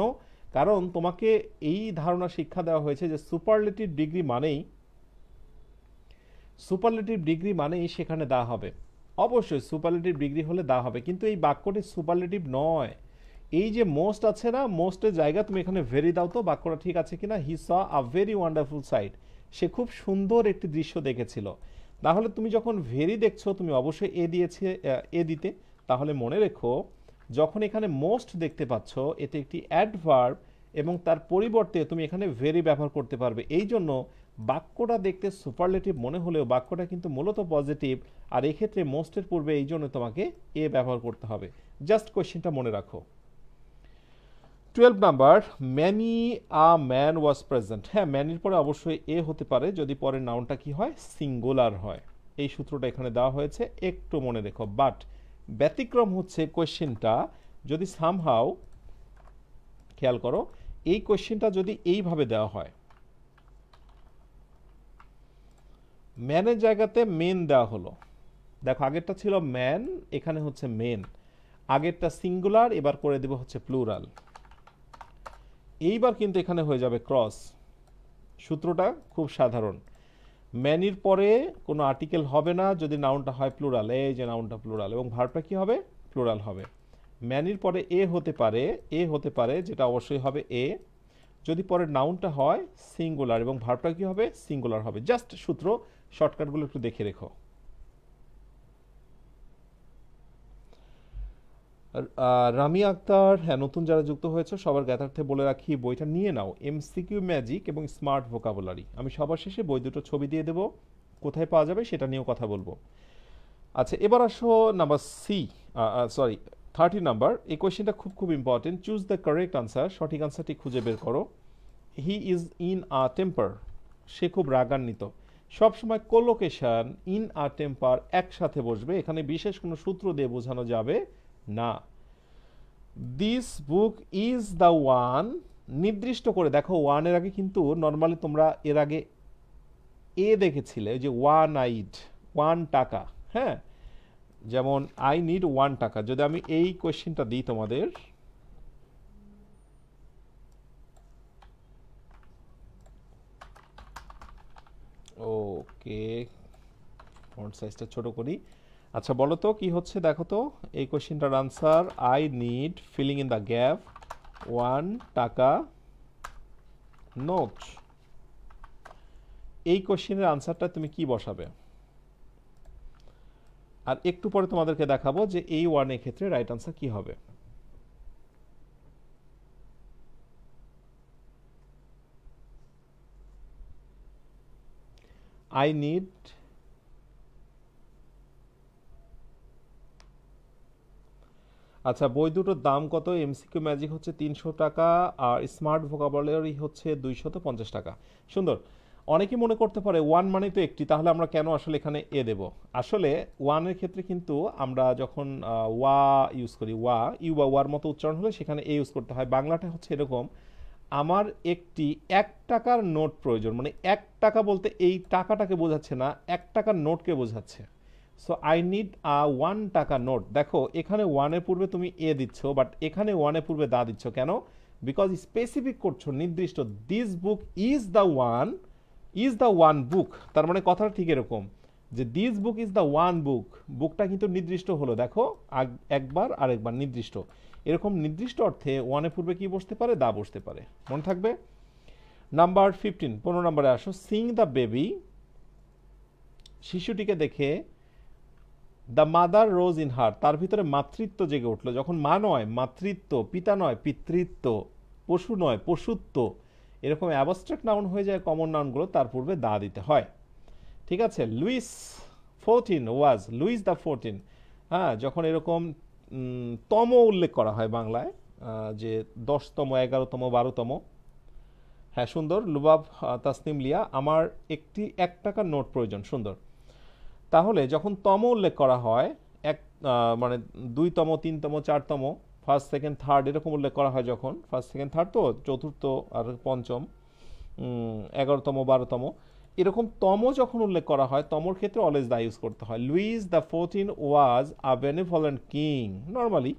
কারণ তোমাকে এই ধারণা শিক্ষা দেওয়া হয়েছে যে সুপারলেটিভ ডিগ্রি মানেই সুপারলেটিভ ডিগ্রি মানেই সেখানে দা হবে। অবশ্যই সুপারলেটিভ ডিগ্রি হলে দা হবে, কিন্তু এই বাক্যটি সুপারলেটিভ নয়। এই যে মোস্ট আছে না মোস্টের জায়গা তুমি এখানে ভেরি দাও তো, বাক্যটা ঠিক আছে কিনা? He saw a very wonderful sight সে খুব সুন্দর একটি দৃশ্য দেখেছিল। তাহলে তুমি যখন ভেরি দেখছ, তুমি অবশ্যই এ দিয়েছে এ দিতে। তাহলে মনে রেখো, যখন এখানে মোস্ট দেখতে পাচ্ছ, এতে একটি অ্যাডভার্ব এবং তার পরিবর্তে তুমি এখানে ভেরি ব্যবহার করতে পারবে। এই জন্য বাক্যটা দেখতে সুপারলেটিভ মনে হলেও বাক্যটা কিন্তু মূলত পজিটিভ আর এক্ষেত্রে মোস্টের পূর্বে এই জন্য তোমাকে এ ব্যবহার করতে হবে। জাস্ট কোয়েশ্চেনটা মনে রাখো। Twelve number many a man was present হ্যাঁ ম্যানির পরে অবশ্যই এ হতে পারে, যদি পরের নাউনটা কি হয়? সিঙ্গুলার হয়। এই সূত্রটা এখানে দেওয়া হয়েছে, একটু মনে রেখো। বাট ব্যতিক্রম হচ্ছে কোয়েশ্চেনটা যদি সামহাও খেয়াল করো, এই কোয়েশ্চেনটা যদি এইভাবে দেওয়া হয়। ম্যানের জায়গাতে মেন দেওয়া হলো। দেখো, আগেরটা ছিল ম্যান এখানে হচ্ছে মেন আগেরটা সিঙ্গুলার এবার করে দেব হচ্ছে প্লুরাল এইবার কিন্তু এখানে হয়ে যাবে ক্রস সূত্রটা খুব সাধারণ। ম্যানির পরে কোনো আর্টিকেল হবে না যদি নাউনটা হয় প্লুরাল এই যে নাউনটা প্লুরাল এবং ভার্বটা কি হবে? প্লুরাল হবে। ম্যানির পরে এ হতে পারে এ হতে পারে, যেটা অবশ্যই হবে এ যদি পরে নাউনটা হয় সিঙ্গুলার এবং ভার্বটা কি হবে? সিঙ্গুলার হবে। জাস্ট সূত্র শর্টকাটগুলো একটু দেখে রেখো। রামি আক্তার হ্যাঁ নতুন যারা যুক্ত হয়েছে, সবার জ্ঞাতার্থে বলে রাখি বইটা নিয়ে নাও। এমসিকিউ ম্যাজিক এবং স্মার্ট ভোকাবুলারি আমি সবার শেষে বই দুটো ছবি দিয়ে দেবো। কোথায় পাওয়া যাবে সেটা নিয়েও কথা বলব। আচ্ছা এবার আসো number C sorry thirty number এই কোয়েশ্চেনটা খুব খুব important choose the correct answer সঠিক আনসারটি খুঁজে বের করো। He is in a temper সে খুব রাগান্বিত। সবসময় কোলোকেশন ইন আ টেম্পার একসাথে বসবে। এখানে বিশেষ কোনো সূত্র দিয়ে বোঝানো যাবে না। This book is the one নির্দিষ্ট করে দেখো ওয়ানের আগে কিন্তু নর্মালি তোমরা এর আগে এ দেখেছিলে, যে ওয়ান আইড ওয়ান টাকা হ্যাঁ? যেমন আই নিড ওয়ান টাকা। যদি আমি এই কোয়েশ্চেনটা দিই তোমাদের ওকে ফন্ট সাইজটা ছোট করি। আচ্ছা বলো তো, কি হচ্ছে? দেখো তো, এই কোশ্চেনটার answer I need filling in the gap one taka note এই কোশ্চেনের আনসারটা তুমি কি বসাবে? আর একটু পরে তোমাদেরকে দেখাবো যে এই ওয়ানের ক্ষেত্রে রাইট আনসার কি হবে। আই নিড আচ্ছা বই দুটোর দাম কত? এমসিকিউ ম্যাজিক হচ্ছে তিনশো টাকা আর স্মার্ট ভোকাবুলারি হচ্ছে দুইশত পঞ্চাশ টাকা। সুন্দর। অনেকে মনে করতে পারে ওয়ান মানে তো একটি, তাহলে আমরা কেন আসলে এখানে এ দেব? আসলে ওয়ানের ক্ষেত্রে কিন্তু আমরা যখন ওয়া ইউজ করি ওয়া ইউ বা ওয়ার মতো উচ্চারণ হলে সেখানে এ ইউজ করতে হয়। বাংলাটা হচ্ছে এরকম, আমার একটি এক টাকার নোট প্রয়োজন মানে এক টাকা বলতে এই টাকাটাকে বোঝাচ্ছে না, এক টাকার নোটকে বোঝাচ্ছে। So I need a one taka note দেখো, এখানে ওয়ানের পূর্বে তুমি এ দিচ্ছ বাট এখানে ওয়ানের পূর্বে দা দিচ্ছ কেন? বিকজ স্পেসিফিক করছ, নির্দিষ্ট this book is the one is the one book তার মানে কথাটা ঠিক এরকম, যে this book is the one book বুকটা কিন্তু নির্দিষ্ট হলো, দেখো একবার আরেকবার নির্দিষ্ট। এরকম নির্দিষ্ট অর্থে ওয়ানের পূর্বে কি বসতে পারে? দা বসতে পারে। মনে থাকবে? নাম্বার ফিফটিন পনেরো নম্বরে আসো। সিং দ্য বেবি শিশুটিকে দেখে the mother rose in her তার ভিতরে মাতৃত্ব জেগে উঠল। যখন মা নয়, মাতৃত্ব, পিতা নয়, পিতৃত্ব, পশু নয়, পশুত্ব। এরকম অ্যাবস্ট্রাক্ট নাউন হয়ে যায় কমন নাউনগুলো তার পূর্বে দা দিতে হয়। ঠিক আছে? Louis fourteen was Louis the fourteen হ্যাঁ যখন এরকম তম উল্লেখ করা হয় বাংলায় যে দশতম, এগারোতম, বারোতম। হ্যাঁ সুন্দর। লুবাব তাসনিম লিয়া, আমার একটি এক টাকার নোট প্রয়োজন, সুন্দর। তাহলে যখন তম উল্লেখ করা হয়, এক মানে দুইতম, তিনতম, চারতম ফার্স্ট সেকেন্ড থার্ড এরকম উল্লেখ করা হয় যখন ফার্স্ট সেকেন্ড থার্ড তো চতুর্থ আর পঞ্চম এগারোতম, বারোতম, এরকম তম যখন উল্লেখ করা হয়, তমর ক্ষেত্রে অলওয়েজ দা ইউজ করতে হয়। Louis the fourteen was a benevolent king normally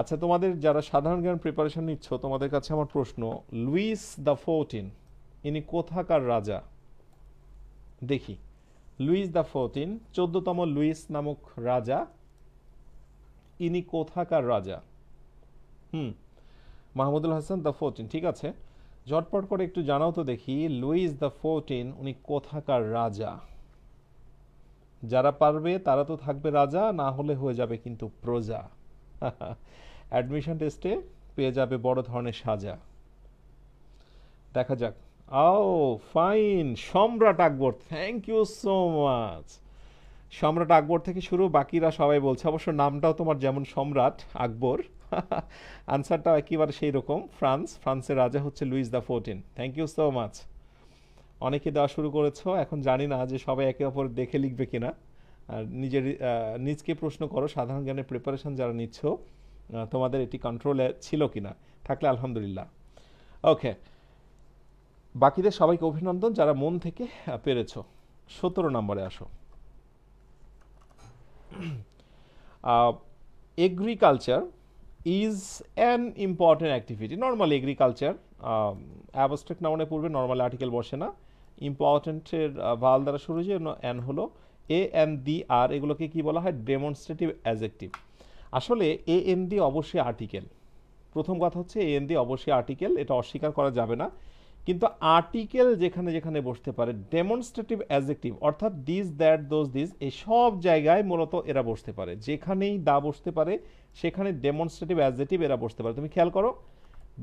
আচ্ছা তোমাদের যারা সাধারণ জ্ঞান প্রিপারেশন নিচ্ছ, তোমাদের কাছে আমার প্রশ্ন লুইস দ্য ফোরটিন ইনি কোথাকার রাজা? দেখি। লুইস দ্য ফোরটিন, চোদ্দতম লুইস নামক রাজা। ইনি কোথাকার রাজা? হুম, মাহমুদুল হাসান দ্য ফোরটিন, ঠিক আছে। ঝটপট করে একটু জানাও তো দেখি, লুইস দ্য ফোরটিন, উনি কোথাকার রাজা? যারা পারবে, তারা তো থাকবে রাজা, না হলে হয়ে যাবে কিন্তু প্রজা। অ্যাডমিশন টেস্টে পেয়ে যাবে বড় ধরনের সাজা। দেখা যাক। আও ফাইন সম্রাট Akbar thank you so much সম্রাট আকবর থেকে শুরু বাকিরা সবাই বলছে, অবশ্য নামটাও তোমার যেমন সম্রাট আকবর আনসারটাও একেবারে সেই রকম, ফ্রান্স, ফ্রান্সের রাজা হচ্ছে Louis the fourteen thank you so much অনেকে দেওয়া শুরু করেছ, এখন জানি না যে সবাই একে অপর দেখে লিখবে কিনা। আর নিজের নিজকে প্রশ্ন করো, সাধারণ জ্ঞানের প্রিপারেশন যারা নিচ্ছ তোমাদের এটি কন্ট্রোলে ছিল কিনা। থাকলে আলহামদুলিল্লাহ। ওকে বাকিদের সবাইকে অভিনন্দন যারা মন থেকে পেরেছ। সতেরো নম্বরে আসো। Agriculture is an important activity normal agriculture abstract নাউনের পূর্বে নর্মাল আর্টিকেল বসে না। ইম্পর্টেন্টের ভালো দ্বারা শুরু হয়েছে অ্যান হলো এ এন ডি আর এগুলোকে কি বলা হয়? ডেমনস্ট্রেটিভ অ্যাজেক্টিভ আসলে এ এন ডি অবশ্যই আর্টিকেল প্রথম কথা হচ্ছে এ এন ডি অবশ্যই আর্টিকেল এটা অস্বীকার করা যাবে না। কিন্তু আর্টিকেল যেখানে যেখানে বসতে পারে ডেমনস্ট্রেটিভ অ্যাজেক্টিভ অর্থাৎ দিস দ্যাট দোজ দিস এই সব জায়গায় মূলত এরা বসতে পারে। যেখানেই দা বসতে পারে, সেখানে ডেমনস্ট্রেটিভ অ্যাজেক্টিভ এরা বসতে পারে। তুমি খেয়াল করো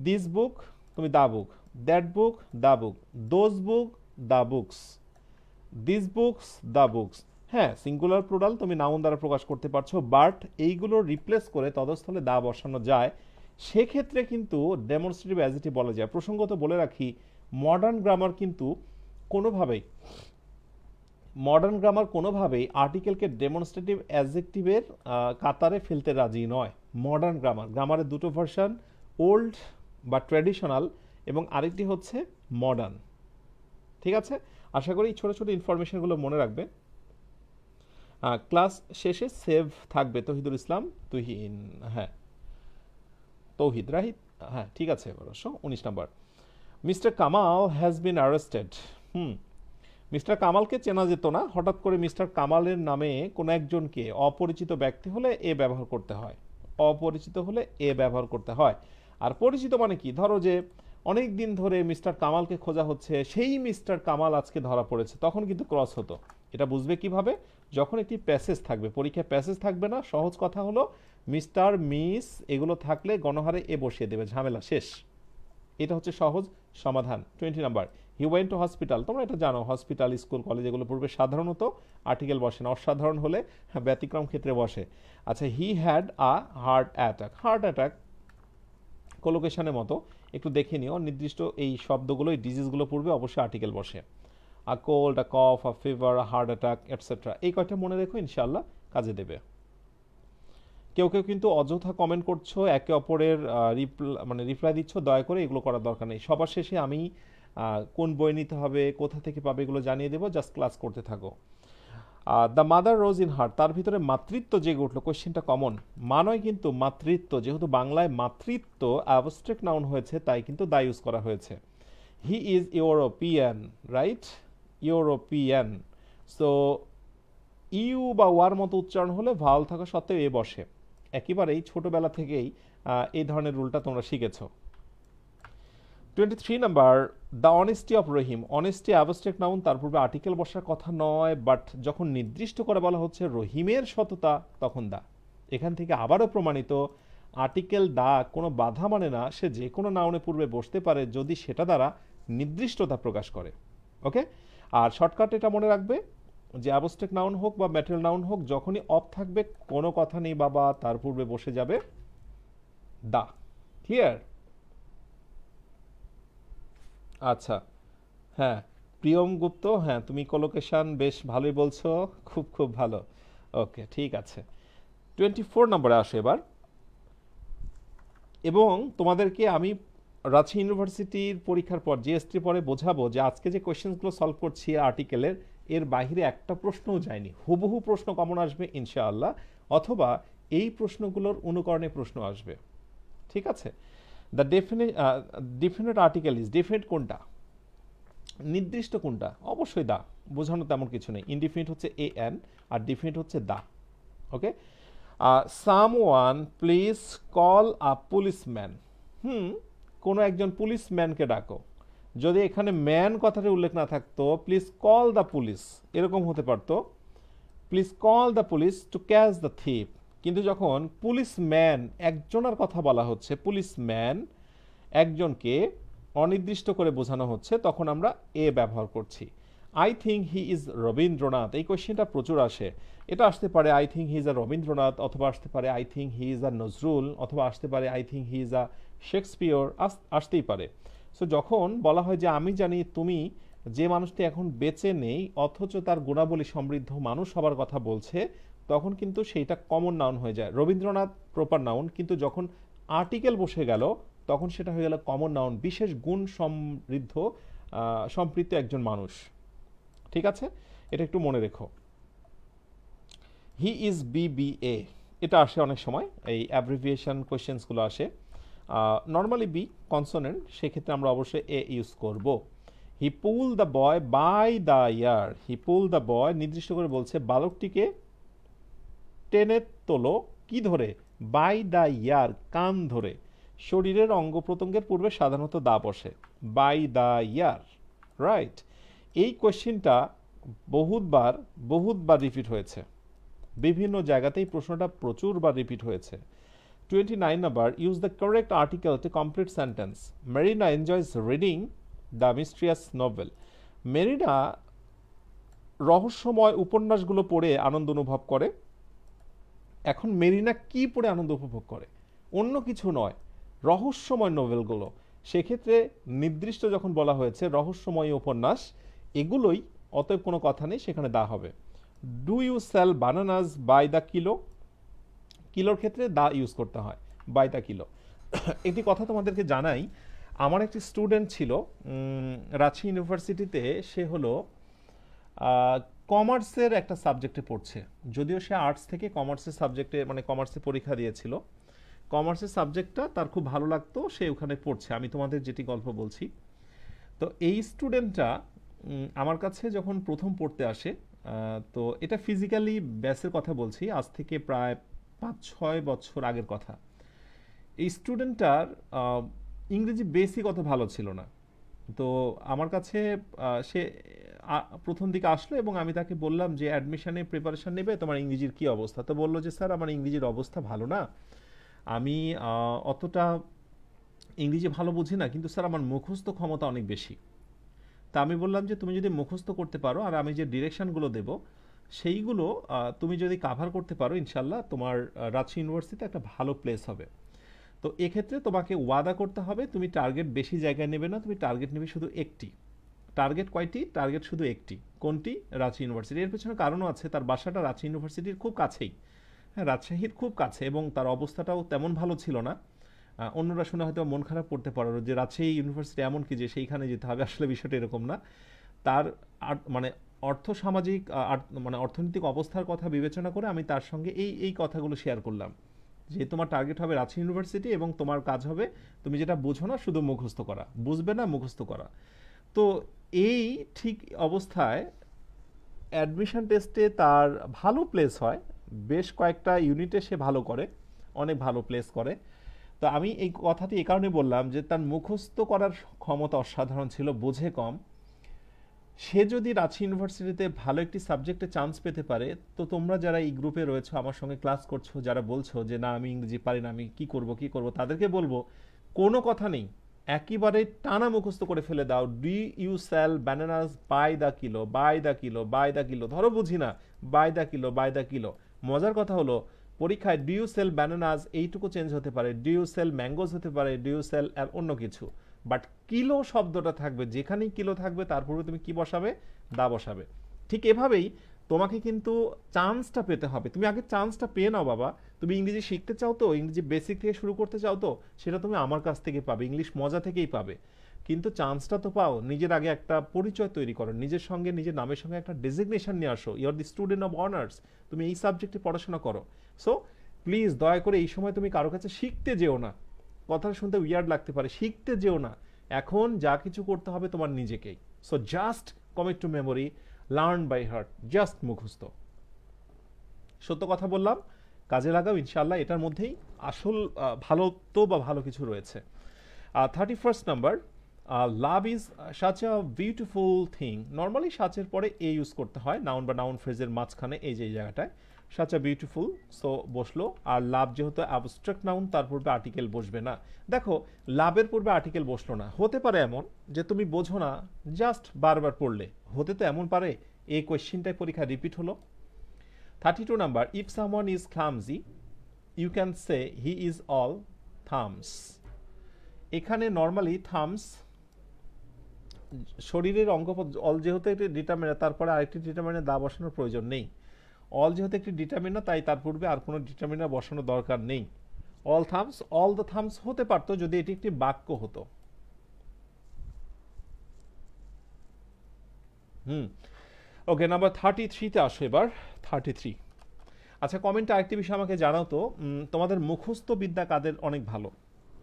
দিস বুক তুমি the book that book the book those book the books this books the books হ্যাঁ সিঙ্গুলার প্রোডাল তুমি নাউন দ্বারা প্রকাশ করতে পারছ বাট এইগুলো রিপ্লেস করে তদস্থলে দা বসানো যায়। সেক্ষেত্রে কিন্তু ডেমনস্ট্রেটিভ অ্যাজিটিভ বলা যায়। প্রসঙ্গত বলে রাখি মডার্ন গ্রামার কিন্তু কোনোভাবেই মডার্ন গ্রামার কোনোভাবেই আর্টিকেলকে ডেমনস্ট্রেটিভ অ্যাজেক্টিভের কাতারে ফেলতে রাজি নয়। মডার্ন গ্রামার গ্রামারের দুটো ভার্সন ওল্ড বা ট্র্যাডিশনাল এবং আরেকটি হচ্ছে মডার্ন ঠিক আছে? আশা করি ছোটো ছোটো ইনফরমেশনগুলো মনে রাখবে। ক্লাস শেষে সেভ থাকবে তহিদুল ইসলাম, তুহিন হ্যাঁ। তৌহিদ রাহিদ হ্যাঁ ঠিক আছে অবশ্য উনিশ নম্বর। Mister Kamal has been arrested hmm, mister কামালকে চেনা যেত না। হঠাৎ করে মিস্টার কামালের নামে কোনো একজনকে অপরিচিত ব্যক্তি হলে এ ব্যবহার করতে হয়। অপরিচিত হলে এ ব্যবহার করতে হয়। আর পরিচিত মানে কি? ধরো যে অনেক দিন ধরে মিস্টার কামালকে খোঁজা হচ্ছে সেই মিস্টার কামাল আজকে ধরা পড়েছে তখন কিন্তু ক্রস হতো। এটা বুঝবে কীভাবে? যখন একটি প্যাসেজ থাকবে পরীক্ষায় প্যাসেজ থাকবে না সহজ কথা হলো মিস্টার মিস এগুলো থাকলে গণহারে এ বসিয়ে দেবে ঝামেলা শেষ। এটা হচ্ছে সহজ সমাধান। Twenty number he went to hospital তোমরা এটা জানো হসপিটাল স্কুল কলেজ এগুলো পূর্বে সাধারণত আর্টিকেল বসে না অসাধারণ হলে হ্যাঁ, ব্যতিক্রম ক্ষেত্রে বসে। আচ্ছা he had a heart attack heart attack কোলোকেশনের মতো। একটু দেখে নিও। নির্দিষ্ট এই শব্দগুলো, এই ডিজিজগুলো পূর্বে অবশ্যই আর্টিকেল বসে। A cold a cough a fever a heart attack etcetera এই কয়টা মনে রেখো ইনশাল্লাহ কাজে দেবে। কেউ কেউ কিন্তু অযথা কমেন্ট করছ, একে অপরের মানে রিপ্লাই দিচ্ছ, দয়া করে এগুলো করার দরকার নেই। সবার শেষে আমি কোন বই নিতে হবে, কোথা থেকে পাবে এগুলো জানিয়ে দেবো। জাস্ট ক্লাস করতে থাকো। The mother rose in heart তার ভিতরে মাতৃত্ব জেগে উঠল। কোয়েশ্চেনটা কমন মা নয় কিন্তু মাতৃত্ব, যেহেতু বাংলায় মাতৃত্ব অ্যাবস্ট্রেক্ট নাউন হয়েছে, তাই কিন্তু দা ইউজ করা হয়েছে। He is European right European so you বা ওয়ার মতো উচ্চারণ হলে ভালো থাকা সত্ত্বেও এ বসে। একেবারেই ছোটোবেলা থেকেই এই ধরনের রুলটা তোমরা শিখেছ। Twenty three number the honesty of Rahim honesty abstract noun তার পূর্বে আর্টিকেল বসার কথা নয় বাট যখন নির্দিষ্ট করে বলা হচ্ছে রহিমের সততা, তখন দা। এখান থেকে আবারও প্রমাণিত আর্টিকেল দা কোনো বাধা মানে না, সে যে কোনো নাউনে পূর্বে বসতে পারে যদি সেটা দ্বারা নির্দিষ্টতা প্রকাশ করে। ওকে আর শর্টকাট এটা মনে রাখবে, যে অ্যাবস্ট্রেক নাউন হোক বা ম্যাটেরিয়াল নাউন হোক, যখনই অফ থাকবে, কোনো কথা নেই বাবা, তার পূর্বে বসে যাবে দা। ক্লিয়ার আচ্ছা। হ্যাঁ প্রিয়ম গুপ্ত হ্যাঁ তুমি কলোকেশন বেশ ভালোই বলছো, খুব খুব ভালো। ওকে, ঠিক আছে। টোয়েন্টি ফোর নম্বরে আসে এবার। এবং তোমাদেরকে আমি রাজশাহী ইউনিভার্সিটির পরীক্ষার পর জিএসটি পরে বোঝাবো যে আজকে যে কোয়েশ্চেন্সগুলো সলভ করছি আর্টিকেলের এর বাহিরে একটা প্রশ্নও যায়নি। হুবহু প্রশ্ন কমন আসবে, ইনশাআল্লাহ, অথবা এই প্রশ্নগুলোর অনুকরণে প্রশ্ন আসবে। ঠিক আছে? দ্য ডেফিনে ডিফিনেট আর্টিকেল ইজ ডিফিনেট কোনটা? নির্দিষ্ট কোনটা? অবশ্যই দা। বোঝানো তেমন কিছু নেই। ইনডিফিনিট হচ্ছে এ এন আর ডিফিনিট হচ্ছে the. Okay someone please call a policeman hmm? কোনো একজন পুলিশম্যানকে ডাকো। যদি এখানে ম্যান কথাটা উল্লেখ না থাকতো প্লিজ কল দ্য পুলিশ এরকম হতে পারতো। Please call the police to catch the thief কিন্তু যখন পুলিশ ম্যান একজনের কথা বলা হচ্ছে পুলিশ ম্যান একজনকে অনির্দিষ্ট করে বোঝানো হচ্ছে, তখন আমরা এ ব্যবহার করছি। I think he is Rabindranath এই কোয়েশ্চেনটা প্রচুর আসে। এটা আসতে পারে I think he is a Rabindranath অথবা আসতে পারে I think he is a Nazrul অথবা আসতে পারে I think he is a Shakespeare আসতেই পারে। সো যখন বলা হয় যে আমি জানি তুমি যে মানুষটি এখন বেঁচে নেই, অথচ তার গুণাবলী সমৃদ্ধ মানুষ হবার কথা বলছে তখন কিন্তু সেইটা কমন নাউন হয়ে যায়। রবীন্দ্রনাথ প্রপার নাউন কিন্তু যখন আর্টিকেল বসে গেল, তখন সেটা হয়ে গেল কমন নাউন বিশেষ গুণ সমৃদ্ধ সম্পৃক্ত একজন মানুষ। ঠিক আছে? এটা একটু মনে রেখো। হি ইজ বিবিএ এটা আসে অনেক সময়, এই অ্যাব্রিভিয়েশন কোয়েশ্চেন্সগুলো আসে। নর্মালি বি কনসোনেন্ট সেক্ষেত্রে আমরা অবশ্যই এ ইউজ করব। He pull the boy by the ear he pull the boy নির্দিষ্ট করে বলছে, বালকটিকে টেনে তোলো কি ধরে? বাই দ্য ইয়ার, কান ধরে। শরীরের অঙ্গ প্রত্যঙ্গের পূর্বে সাধারণত দা বসে। By the ear, right. এই কোয়েশ্চেনটা বহুতবার বহুতবার রিপিট হয়েছে। বিভিন্ন জায়গাতেই প্রশ্নটা প্রচুরবার রিপিট হয়েছে। Twenty nine number use the correct article to complete sentence Marina enjoys reading the mysterious novel Marina রহস্যময় উপন্যাসগুলো পড়ে আনন্দ অনুভব করে। এখন মেরিনা কি পড়ে আনন্দ উপভোগ করে? অন্য কিছু নয়। রহস্যময় নোভেলগুলো সেক্ষেত্রে নির্দিষ্ট যখন বলা হয়েছে, রহস্যময় উপন্যাস, এগুলোই অতএব কোনো কথা নেই, সেখানে দা হবে। Do you sell bananas by the kilo কিলোর ক্ষেত্রে দা ইউজ করতে হয় বাই দ্য কিলো একটি কথা তোমাদেরকে জানাই, আমার একটি স্টুডেন্ট ছিল রাঁচি ইউনিভার্সিটিতে সে হলো কমার্সের একটা সাবজেক্টে পড়ছে। যদিও সে আর্টস থেকে কমার্সের সাবজেক্টে মানে কমার্সে পরীক্ষা দিয়েছিল। কমার্সের সাবজেক্টটা তার খুব ভালো লাগতো, সে ওখানে পড়ছে। আমি তোমাদের যেটি গল্প বলছি। তো এই স্টুডেন্টটা আমার কাছে যখন প্রথম পড়তে আসে তো এটা ফিজিক্যালি ব্যাসের কথা বলছি, আজ থেকে প্রায় পাঁচ ছয় বছর আগের কথা। এই স্টুডেন্টটার ইংরেজি বেসিক অত ভালো ছিল না। তো আমার কাছে সে প্রথম দিকে আসলো এবং আমি তাকে বললাম যে অ্যাডমিশানে প্রিপারেশান নেবে? তোমার ইংরেজির কি অবস্থা? তো বলল যে স্যার আমার ইংরেজির অবস্থা ভালো না। আমি অতটা ইংরেজি ভালো বুঝি না, কিন্তু স্যার, আমার মুখস্থ ক্ষমতা অনেক বেশি। তা আমি বললাম যে, তুমি যদি মুখস্থ করতে পারো, আর আমি যে ডিরেকশানগুলো দেব, সেইগুলো তুমি যদি কাভার করতে পারো ইনশাল্লাহ তোমার রাজশাহী ইউনিভার্সিটিতে একটা ভালো প্লেস হবে। তো এক্ষেত্রে তোমাকে ওয়াদা করতে হবে, তুমি টার্গেট বেশি জায়গায় নেবে না, তুমি টার্গেট নেবে শুধু একটি। টার্গেট কয়টি? টার্গেট শুধু একটি। কোনটি? রাঁচি ইউনিভার্সিটি এর পেছনে কারণও আছে, তার বাসাটা রাঁচি ইউনিভার্সিটির খুব কাছেই। হ্যাঁ রাজশাহীর খুব কাছে এবং তার অবস্থাটাও তেমন ভালো ছিল না। অন্যরা শুনে হয়তো মন খারাপ করতে পারো যে রাজশাহী ইউনিভার্সিটি এমন কি যে সেইখানে যেতে হবে? আসলে বিষয়টা এরকম না। তার মানে অর্থ সামাজিক মানে অর্থনৈতিক অবস্থার কথা বিবেচনা করে আমি তার সঙ্গে এই এই কথাগুলো শেয়ার করলাম। যে তোমার টার্গেট হবে রাজশাহী ইউনিভার্সিটি এবং তোমার কাজ হবে তুমি যেটা বুঝো না শুধু মুখস্থ করা। বুঝবে না, মুখস্থ করা। তো এই ঠিক অবস্থায় অ্যাডমিশন টেস্টে তার ভালো প্লেস হয়। বেশ কয়েকটা ইউনিটে সে ভালো করে, অনেক ভালো প্লেস করে। তো আমি এই কথাটি এই কারণে বললাম যে তার মুখস্থ করার ক্ষমতা অসাধারণ ছিল, বোঝে কম। সে যদি রাঁচি ইউনিভার্সিটিতে ভালো একটি সাবজেক্টে চান্স পেতে পারে, তো তোমরা যারা এই গ্রুপে রয়েছো, আমার সঙ্গে ক্লাস করছ, যারা বলছো যে, না, আমি ইংরেজি পারি না, আমি কি করব কি করব? তাদেরকে বলব, কোনো কথা নেই। একেবারে টানা মুখস্থ করে ফেলে দাও। Do you sell bananas by the kilo by the kilo by the kilo ধরো বুঝি না by the kilo by the kilo মজার কথা হলো, পরীক্ষায় ডিউ সেল ব্যানানাস এইটুকু চেঞ্জ হতে পারে। ডিউ সেল ম্যাঙ্গোজ হতে পারে? ডিউ সেল আর অন্য কিছু। বাট কিলো শব্দটা থাকবে, যেখানেই কিলো থাকবে, তার পূর্বে তুমি কি বসাবে? দা বসাবে। ঠিক এভাবেই তোমাকে কিন্তু চান্সটা পেতে হবে। তুমি আগে চান্সটা পেয়ে নাও বাবা। তুমি ইংরেজি শিখতে চাও তো, ইংরেজি বেসিক থেকে শুরু করতে চাও তো, সেটা তুমি আমার কাছ থেকে পাবে, ইংলিশ মজা থেকেই পাবে। কিন্তু চান্সটা তো পাও, নিজের আগে একটা পরিচয় তৈরি করো, নিজের সঙ্গে, নিজের নামের সঙ্গে একটা ডেজিগনেশন নিয়ে আসো you are the student of honours তুমি এই সাবজেক্টে পড়াশোনা করো। সো প্লিজ দয়া করে এই সময় তুমি কারও কাছে শিখতে যেও না। কথা শুনতে উইয়ার্ড লাগতে পারে, শিখতে যেও না। এখন যা কিছু করতে হবে তোমার নিজেকেই। So just commit to memory learn by heart just মুখস্থ। সত্য কথা বললাম? কাজে লাগাও ইনশাল্লাহ এটার মধ্যেই আসল ভালো তো বা ভালো কিছু রয়েছে। Thirty first number love is such a beautiful thing normally সাচের পরে এ ইউজ করতে হয় নাউন বা নাউন ফ্রেজের মাঝখানে এই যে জায়গাটায়। সাচ আ বিউটিফুল সো বসল। আর লাভ যেহেতু অ্যাবস্ট্রাক্ট নাউন তার পূর্বে আর্টিকেল বসবে না। দেখো লাভের পূর্বে আর্টিকেল বসল না। হতে পারে এমন যে, তুমি বোঝো না জাস্ট বারবার পড়লে। হতে তো এমন পারে, এই কোয়েশ্চিনটাই পরীক্ষা রিপিট হলো। Thirty two number if someone is clumsy you can say he is all thumbs এখানে নর্মালি থামস শরীরের অঙ্গ অল যেহেতু একটি ডিটারমিনার তারপরে আরেকটি ডিটারমিনার দা বসানোর প্রয়োজন নেই। অল যেহেতু একটি ডিটারমিনার তাই তার পূর্বে আর কোনো ডিটারমিনার বসানোর দরকার নেই। All thumbs all the thumbs হতে পারতো যদি এটি একটি বাক্য হতো। হুম। ওকে নাম্বার থার্টি থ্রিতে আসো এবার থার্টি থ্রি আচ্ছা কমেন্টে আরেকটি বিষয় আমাকে জানাও তো তোমাদের মুখস্থ বিদ্যা কাদের অনেক ভালো?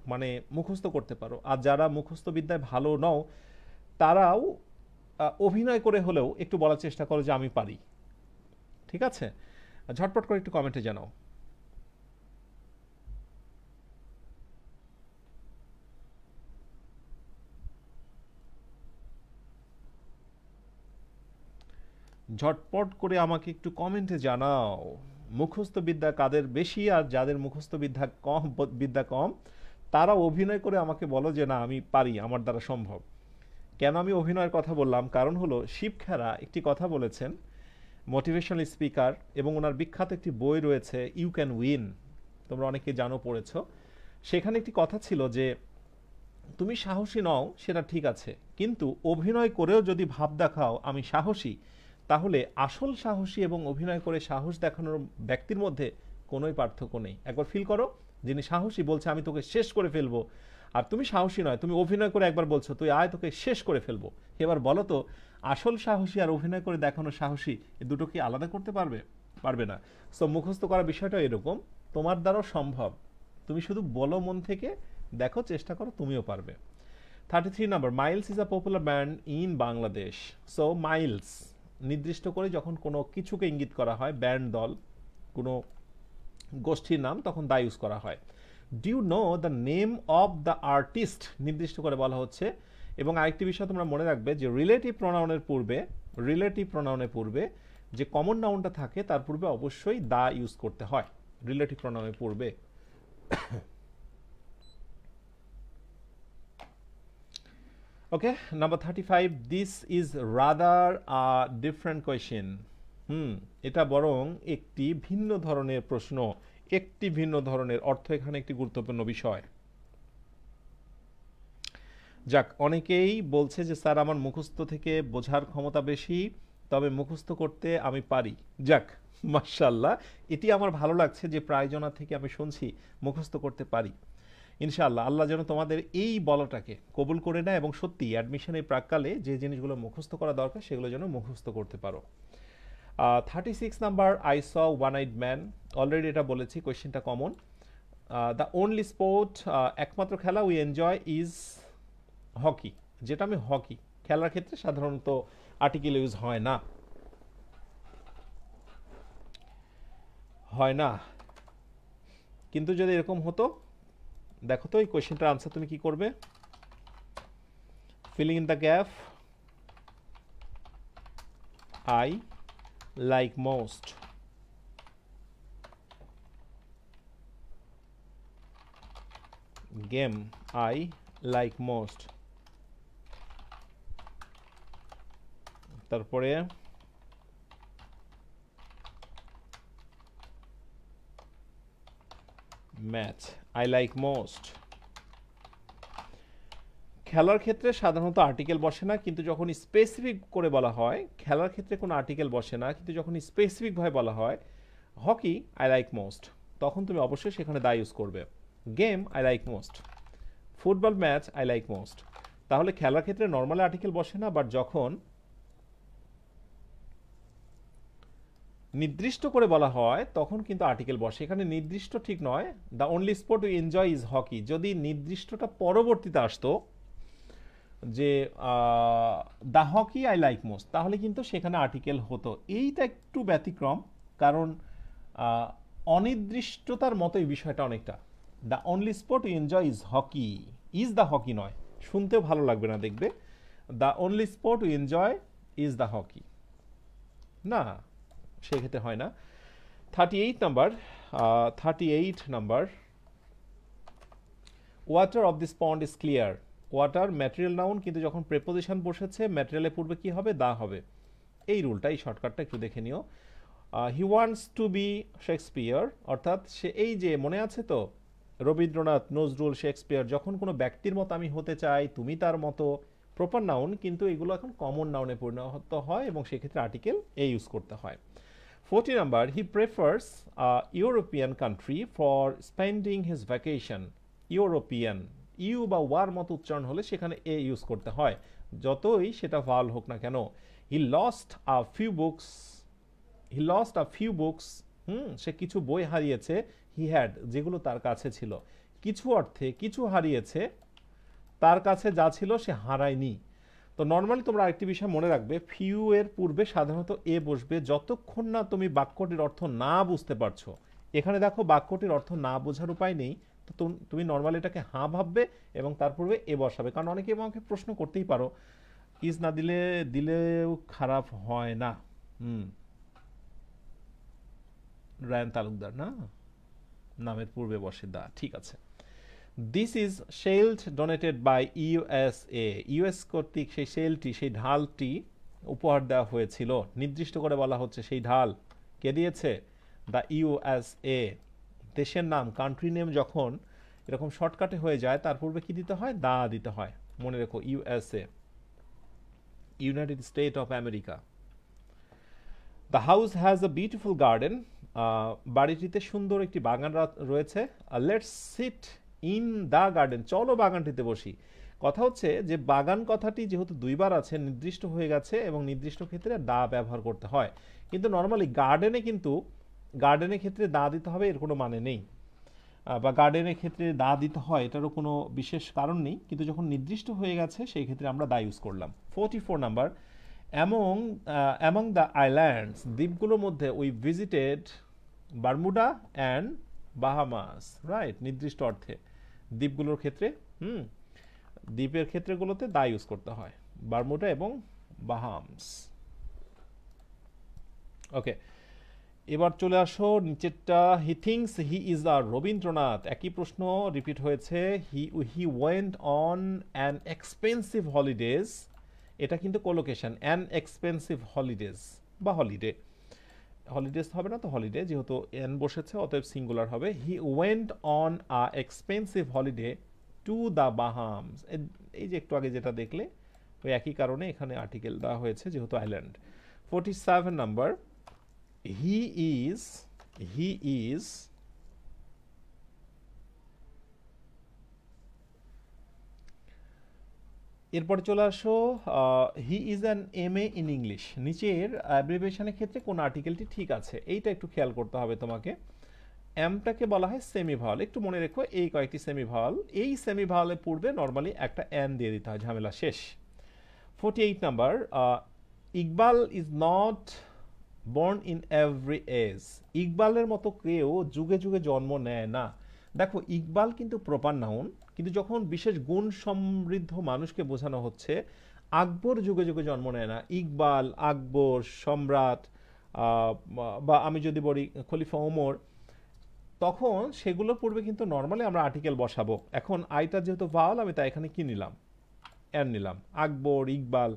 মানে মুখস্থ করতে পারো। আর যারা মুখস্থ বিদ্যায় ভালো নও, তারাও অভিনয় করে হলেও একটু বলার চেষ্টা করো যে আমি পারি। ঠিক আছে? ঝটপট করে একটু কমেন্টে জানাও। ঝটপট করে আমাকে একটু কমেন্টে জানাও। মুখস্থ বিদ্যা কাদের বেশি আর যাদের মুখস্থ বিদ্যা কম বিদ্যা কম তারা অভিনয় করে আমাকে বলো যে, না, আমি পারি, আমার দ্বারা সম্ভব। কেন আমি অভিনয়ের কথা বললাম? কারণ হলো, শিব খেরা একটি কথা বলেছেন মোটিভেশনাল স্পিকার এবং ওনার বিখ্যাত একটি বই রয়েছে ইউ ক্যান উইন তোমরা অনেকে জানো, পড়েছ। সেখানে একটি কথা ছিল যে, তুমি সাহসী নও, সেটা ঠিক আছে। কিন্তু অভিনয় করেও যদি ভাব দেখাও, আমি সাহসী। তাহলে আসল সাহসী এবং অভিনয় করে সাহস দেখানোর ব্যক্তির মধ্যে কোনোই পার্থক্য নেই। একবার ফিল করো, যিনি সাহসী বলছে, আমি তোকে শেষ করে ফেলব। আর তুমি সাহসী নয়, তুমি অভিনয় করে একবার বলছো, তুই আয়, তোকে শেষ করে ফেলব। এবার বলো তো, আসল সাহসী আর অভিনয় করে দেখানো সাহসী এ দুটো কি আলাদা করতে পারবে? পারবে না। সো মুখস্থ করা বিষয়টা এরকম, তোমার দ্বারাও সম্ভব। তুমি শুধু বলো মন থেকে, দেখো, চেষ্টা করো, তুমিও পারবে। Thirty three number Miles is a popular band in Bangladesh so Miles নির্দিষ্ট করে যখন কোনো কিছুকে ইঙ্গিত করা হয়, ব্যান্ড দল, কোনো গোষ্ঠীর নাম, তখন দা ইউজ করা হয়। Do you know the name of the artist নির্দিষ্ট করে বলা হচ্ছে। এবং আরেকটি বিষয় তোমরা মনে রাখবে যে রিলেটিভ প্রোনাউনের পূর্বে রিলেটিভ প্রোনাউনের পূর্বে যে কমন নাউনটা থাকে, তার পূর্বে অবশ্যই দা ইউজ করতে হয় রিলেটিভ প্রোনাউনের পূর্বে। Number thirty five this is rather a different question hmm এটা বরং একটি ভিন্ন ধরনের প্রশ্ন, একটি ভিন্ন ধরনের অর্থ, এখানে একটি গুরুত্বপূর্ণ বিষয়। যাক, অনেকেই বলছে যে, স্যার, আমার মুখস্থ থেকে বোঝার ক্ষমতা বেশি, তবে মুখস্থ করতে আমি পারি। যাক মার্শাল্লাহ এটি আমার ভালো লাগছে যে, প্রায়জনা থেকে আমি শুনছি, মুখস্থ করতে পারি। ইনশাআল্লাহ, আল্লাহ যেন তোমাদের এই বলাটাকে কবুল করে নেয় এবং সত্যি অ্যাডমিশনের প্রাককালে যে জিনিসগুলো মুখস্থ করা দরকার সেগুলো যেন মুখস্থ করতে পারো। Thirty six number I saw one eyed man already এটা বলেছি কোয়েশ্চেনটা কমন দ্য ওনলি স্পোর্ট একমাত্র খেলা উই এনজয় ইজ হকি যেটা আমি হকি খেলার ক্ষেত্রে সাধারণত আর্টিকেল ইউজ হয় না। হয় না। কিন্তু যদি এরকম হতো দেখো তো এই কোয়েশ্চেনটার আনসার তুমি কি করবে? Filling in the gap I like most game I like most তারপরে ম্যাচ আই লাইক মোস্ট খেলার ক্ষেত্রে সাধারণত আর্টিকেল বসে না, কিন্তু যখন স্পেসিফিক করে বলা হয়, খেলার ক্ষেত্রে কোনো আর্টিকেল বসে না, কিন্তু যখন স্পেসিফিকভাবে বলা হয় হকি আই লাইক মোস্ট তখন তুমি অবশ্যই সেখানে দা ইউজ করবে। Game I like most football match I like most তাহলে খেলার ক্ষেত্রে নর্মাল আর্টিকেল বসে না বাট যখন নির্দিষ্ট করে বলা হয়, তখন কিন্তু আর্টিকেল বসে। এখানে নির্দিষ্ট ঠিক নয়। The only sport we enjoy is hockey যদি নির্দিষ্টটা পরবর্তীতে আসতো, যে the hockey I like most তাহলে কিন্তু সেখানে আর্টিকেল হতো। এইটা একটু ব্যতিক্রম, কারণ অনির্দিষ্টতার মতো এই বিষয়টা অনেকটা। The only sport we enjoy is hockey is the hockey নয়। শুনতেও ভালো লাগবে না দেখবে। The only sport we enjoy is the hockey না। সেক্ষেত্রে হয় না। Thirty eight number thirty eight number water of this pond is clear water material noun কিন্তু যখন প্রেপোজিশন বসেছে ম্যাটেরিয়ালের পূর্বে কি হবে? দা হবে। এই রুলটা এই শর্টকাটটা একটু দেখে নিও। He wants to be Shakespeare অর্থাৎ সে এই যে মনে আছে তো, রবীন্দ্রনাথ নজরুল শেক্সপিয়ার যখন কোনো ব্যক্তির মতো আমি হতে চাই, তুমি তার মতো প্রপার নাউন কিন্তু এগুলো এখন কমন নাউনে পরিণত হয় এবং সেক্ষেত্রে আর্টিকেল এ ইউজ করতে হয়। Forty number he prefers European country for spending his vacation European you বা ওয়ার মতো উচ্চারণ হলে সেখানে এ ইউজ করতে হয়। যতই সেটা ভালো হোক না কেন he lost a few books he lost a few books hmm, সে কিছু বই হারিয়েছে হি হ্যাড যেগুলো তার কাছে ছিল। কিছু অর্থে কিছু হারিয়েছে, তার কাছে যা ছিল সে হারায়নি। তো নর্মালি তোমরা আরেকটি বিষয় মনে রাখবে ফিউ এর পূর্বে সাধারণত এ বসবে, যতক্ষণ না তুমি বাক্যটির অর্থ না বুঝতে পারছ। এখানে দেখো বাক্যটির অর্থ না বোঝার উপায় নেই, তো তুমি নর্মালি এটাকে হাঁ ভাববে এবং তার পূর্বে এ বসাবে। কারণ অনেকে আমাকে প্রশ্ন করতেই পারো ইজ না দিলে, দিলেও খারাপ হয় না। হুম। রায়ন তালুকদার, না? নামের পূর্বে বসে, দা, ঠিক আছে। This is shield donated by USA US কর্তৃক সেই শেলটি সেই ঢালটি উপহার দেওয়া হয়েছিল। নির্দিষ্ট করে বলা হচ্ছে সেই ঢাল। কে দিয়েছে? দ্য ইউএসএ দেশের নাম কান্ট্রি নেম যখন এরকম শর্টকাটে হয়ে যায়, তার পূর্বে কি দিতে হয়? দা দিতে হয়। মনে রেখো USA United State of America the house has a beautiful garden বাড়িটিতে সুন্দর একটি বাগান রয়েছে। Let's sit in the garden, চলো বাগানটিতে বসি। কথা হচ্ছে যে, বাগান কথাটি যেহেতু দুইবার আছে, নির্দিষ্ট হয়ে গেছে এবং নির্দিষ্ট ক্ষেত্রে দা ব্যবহার করতে হয়। কিন্তু নর্মালি গার্ডেনে কিন্তু গার্ডেনের ক্ষেত্রে দা দিতে হবে, এর কোনো মানে নেই। বা গার্ডেনের ক্ষেত্রে দা দিতে হয়, এটারও কোনো বিশেষ কারণ নেই। কিন্তু যখন নির্দিষ্ট হয়ে গেছে, সেই ক্ষেত্রে আমরা দা ইউজ করলাম। Forty four number among among the islands দ্বীপগুলোর মধ্যে we visited Bermuda and Bahamas right নির্দিষ্ট অর্থে। দ্বীপগুলোর ক্ষেত্রে, হুম, দ্বীপের ক্ষেত্রেগুলোতে দা ইউজ করতে হয়, বারমুডা এবং বাহামস। ওকে, এবার চলে আসো নিচেরটা, he thinks he is the Rabindranath. একই প্রশ্ন রিপিট হয়েছে, he he went on an expensive holidays. এটা কিন্তু কোলোকেশন, অ্যান এক্সপেন্সিভ হলিডেজ বা হলিডে। হলিডেজ হবে না তো হলিডে যেহেতু এন বসেছে, অতএব সিঙ্গুলার হবে। He went on a expensive holiday to the Bahamas এই যে একটু আগে যেটা দেখলে, ওই একই কারণে এখানে আর্টিকেল দেওয়া হয়েছে, যেহেতু island forty seven number he is he is এরপরে চলে আসো he is an M A in English নিচের অ্যাব্রিভিয়েশনের ক্ষেত্রে কোন আর্টিকেলটি ঠিক আছে, এইটা একটু খেয়াল করতে হবে তোমাকে। অ্যামটাকে বলা হয় সেমি ভাওয়াল একটু মনে রেখো, এই কয়েকটি সেমি ভাওয়াল এই সেমি ভাওয়ালের পূর্বে নর্মালি একটা এন দিয়ে দিতে হয়, ঝামেলা শেষ। Forty eight number Iqbal is not born in every age ইকবালের মতো কেউ যুগে যুগে জন্ম নেয় না। দেখো ইকবাল কিন্তু প্রপার নাউন কিন্তু যখন বিশেষ গুণ সমৃদ্ধ মানুষকে বোঝানো হচ্ছে, আকবর যুগে যুগে জন্ম নেয় না। ইকবাল, আকবর, সম্রাট বা আমি যদি বলি খলিফা ওমর, তখন সেগুলোর পূর্বে কিন্তু নর্মালি আমরা আর্টিকেল বসাবো। এখন আইটা যেহেতু ভাওয়াল, আমি তাই এখানে কি নিলাম? এন নিলাম। আকবর, ইকবাল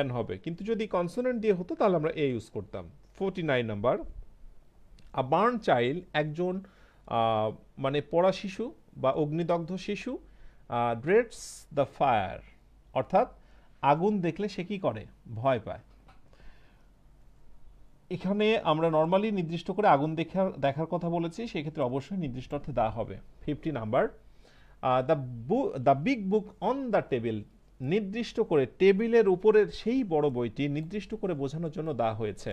এন হবে। কিন্তু যদি কনসোনেন্ট দিয়ে হতো, তাহলে আমরা এ ইউজ করতাম। Forty nine number a born child একজন মানে পড়া শিশু বা অগ্নিদগ্ধ শিশু ড্রেটস দ্য ফায়ার অর্থাৎ আগুন দেখলে সে কি করে? ভয় পায়। এখানে আমরা নর্মালি নির্দিষ্ট করে আগুন দেখার দেখার কথা বলেছি, সেক্ষেত্রে অবশ্যই নির্দিষ্ট অর্থে দেওয়া হবে। Fifty number the the big book on the table নির্দিষ্ট করে টেবিলের উপরের সেই বড় বইটি নির্দিষ্ট করে বোঝানোর জন্য দেওয়া হয়েছে।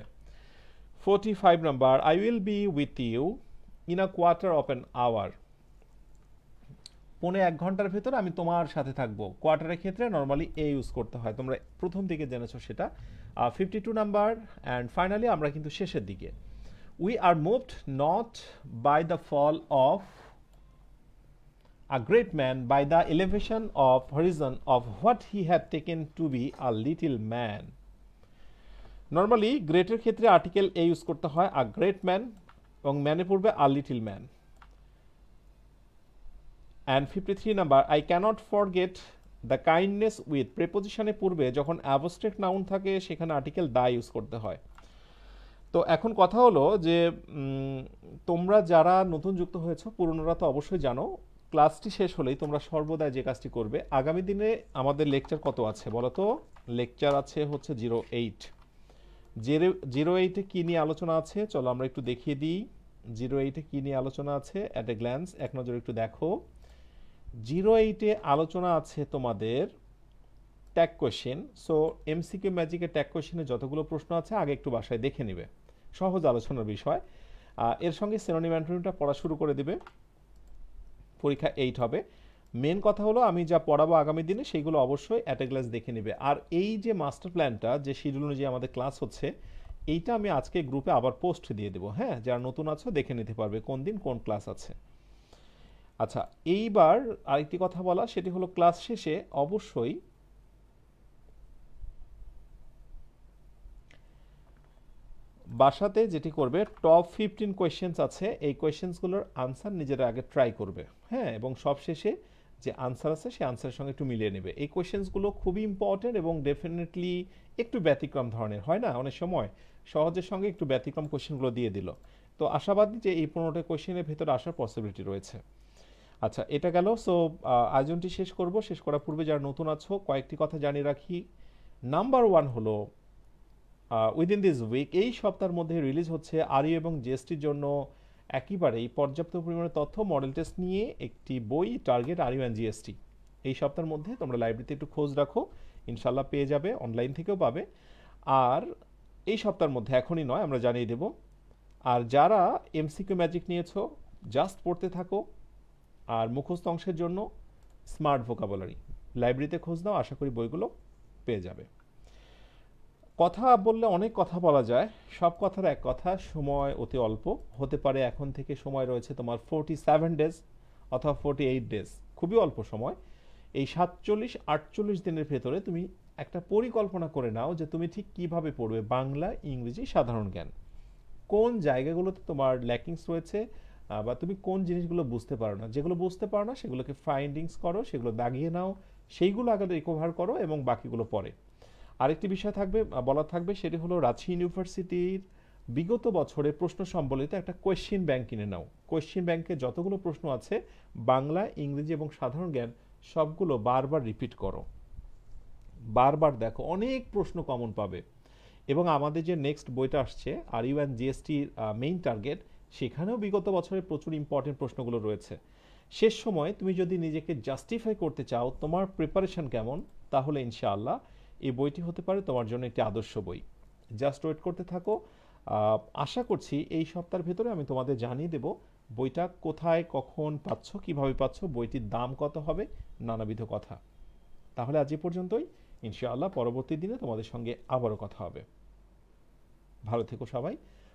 Forty five number I will be with you in a quarter of an hour পৌনে এক ঘণ্টার ভেতর আমি তোমার সাথে থাকব। কোয়ার্টারের ক্ষেত্রে নর্মালি এ ইউজ করতে হয়। তোমরা প্রথম দিকে জেনেছো সেটা। Fifty two number and finally আমরা কিন্তু শেষের দিকে। We are moved not by the fall of a great man, by the elevation of horizon of what he had taken to be a little man. Normally গ্রেটের ক্ষেত্রে article এ use করতে হয় আ great man এবং ম্যানের পূর্বে a little man and fifty three number I cannot forget the kindness with প্রেপোজিশনের পূর্বে যখন অ্যাবস্ট্রেক্ট noun থাকে, সেখানে আর্টিকেল দা ইউজ করতে হয়। তো এখন কথা হলো যে তোমরা যারা নতুন যুক্ত হয়েছো, পুরনোরা তো অবশ্যই জানো, ক্লাসটি শেষ হলেই তোমরা সর্বদাই যে কাজটি করবে, আগামী দিনে আমাদের লেকচার কত আছে বলো তো? লেকচার আছে হচ্ছে জিরো এইট জিরো জিরো এইটে কী নিয়ে আলোচনা আছে? চলো আমরা একটু দেখিয়ে দিই। জিরো এইটে কী নিয়ে আলোচনা আছে? অ্যাট এ গ্ল্যান্স এক নজর একটু দেখো। জিরো এইটে আলোচনা আছে তোমাদের ট্যাগ কোয়েশ্চেন সো এমসিকিউ ম্যাজিকের ট্যাগ কোয়েশ্চেনে যতগুলো প্রশ্ন আছে, আগে একটু বাসায় দেখে নিবে। সহজ আলোচনার বিষয়। এর সঙ্গে সিনোনিম অ্যান্টোনিমটা পড়া শুরু করে দিবে। পরীক্ষা এইট হবে। মেন কথা হলো, আমি যা পড়াবো আগামী দিনে সেইগুলো অবশ্যই অ্যাট এ দেখে নিবে। আর এই যে মাস্টার প্ল্যানটা যে শিডিউল অনুযায়ী আমাদের ক্লাস হচ্ছে, এইটা আমি আজকে গ্রুপে আবার পোস্ট দিয়ে দেবো। হ্যাঁ যারা নতুন আছো, দেখে নিতে পারবে কোন দিন কোন ক্লাস আছে। আচ্ছা এইবার আরেকটি কথা বলা, সেটি হলো ক্লাস শেষে অবশ্যই বাসাতে যেটি করবে টপ ফিফটিন কোয়েশ্চেন্স আছে, এই কোয়েশ্চেন্সগুলোর আনসার নিজেরা আগে ট্রাই করবে হ্যাঁ? এবং সবশেষে যে আনসার আছে, সেই আনসারের সঙ্গে একটু মিলিয়ে নেবে। এই কোয়েশ্চেন্সগুলো খুবই ইম্পর্টেন্ট এবং ডেফিনেটলি একটু ব্যতিক্রম ধরনের, হয় না? অনেক সময় সহজের সঙ্গে একটু ব্যতিক্রম কোয়েশ্চেনগুলো দিয়ে দিল। তো আশাবাদী যে এই পনেরোটা কোয়েশ্চেনের ভেতরে আসার পসিবিলিটি রয়েছে। আচ্ছা এটা গেল। সো আয়োজনটি শেষ করব। শেষ করার পূর্বে যারা নতুন আছো, কয়েকটি কথা জানিয়ে রাখি। নাম্বার ওয়ান হলো উইদিন দিস উইক এই সপ্তাহের মধ্যে রিলিজ হচ্ছে আরইউ এবং জিএসটির জন্য একেবারেই পর্যাপ্ত পরিমাণে তথ্য মডেল টেস্ট নিয়ে একটি বই টার্গেট আরইউ অ্যান্ড জিএসটি। এই সপ্তাহের মধ্যে তোমরা লাইব্রেরিতে একটু খোঁজ রাখো ইনশাল্লাহ পেয়ে যাবে অনলাইন থেকেও পাবে। আর এই সপ্তাহের মধ্যে এখনই নয়, আমরা জানিয়ে দেব। আর যারা এমসিকিউ ম্যাজিক নিয়েছো জাস্ট পড়তে থাকো। আর মুখস্থ অংশের জন্য স্মার্ট ভোকাবুলারি লাইব্রেরিতে খোঁজ নাও, আশা করি বইগুলো পেয়ে যাবে। কথা বললে অনেক কথা বলা যায়, সব কথার এক কথা, সময় অতি অল্প। হতে পারে এখন থেকে সময় রয়েছে তোমার ফোরটি সেভেন ডেজ অথবা ফোরটি এইট ডেজ খুবই অল্প সময়। এই সাতচল্লিশ, আটচল্লিশ দিনের ভেতরে তুমি একটা পরিকল্পনা করে নাও যে তুমি ঠিক কীভাবে পড়বে। বাংলা, ইংরেজি সাধারণ জ্ঞান। কোন জায়গাগুলোতে তোমার ল্যাকিংস রয়েছে? বা তুমি কোন জিনিসগুলো বুঝতে পারো না, যেগুলো বুঝতে পারো না, সেগুলোকে ফাইন্ডিংস করো, সেগুলো দাগিয়ে নাও, সেইগুলো আগে রিকভার করো এবং বাকিগুলো পরে। আরেকটি বিষয় থাকবে বলা থাকবে, সেটি হলো রাজশাহী ইউনিভার্সিটির বিগত বছরে প্রশ্ন সম্বলিত একটা কোয়েশ্চিন ব্যাংক কিনে নাও। কোয়েশ্চিন ব্যাংকে যতগুলো প্রশ্ন আছে, বাংলা, ইংরেজি এবং সাধারণ জ্ঞান, সবগুলো বারবার রিপিট করো। বারবার দেখো, অনেক প্রশ্ন কমন পাবে। এবং আমাদের যে নেক্সট বইটা আসছে আর ইউ অ্যান্ড জিএসটির মেইন টার্গেট সেখানেও বিগত বছরের প্রচুর ইম্পর্টেন্ট প্রশ্নগুলো রয়েছে। শেষ সময় তুমি যদি নিজেকে জাস্টিফাই করতে চাও, তোমার প্রিপারেশন কেমন? তাহলে ইনশাআল্লাহ এই বইটি হতে পারে তোমার জন্য একটি আদর্শ বই। জাস্ট ওয়েট করতে থাকো। আশা করছি এই সপ্তাহের ভেতরে আমি তোমাদের জানিয়ে দেব বইটা কোথায়, কখন পাচ্ছ, কীভাবে পাচ্ছ, বইটির দাম কত হবে, নানাবিধ কথা। তাহলে আজ এ পর্যন্তই। ইনশাআল্লাহ পরবর্তী দিনে তোমাদের সঙ্গে আবারও কথা হবে। ভালো থেকো সবাই।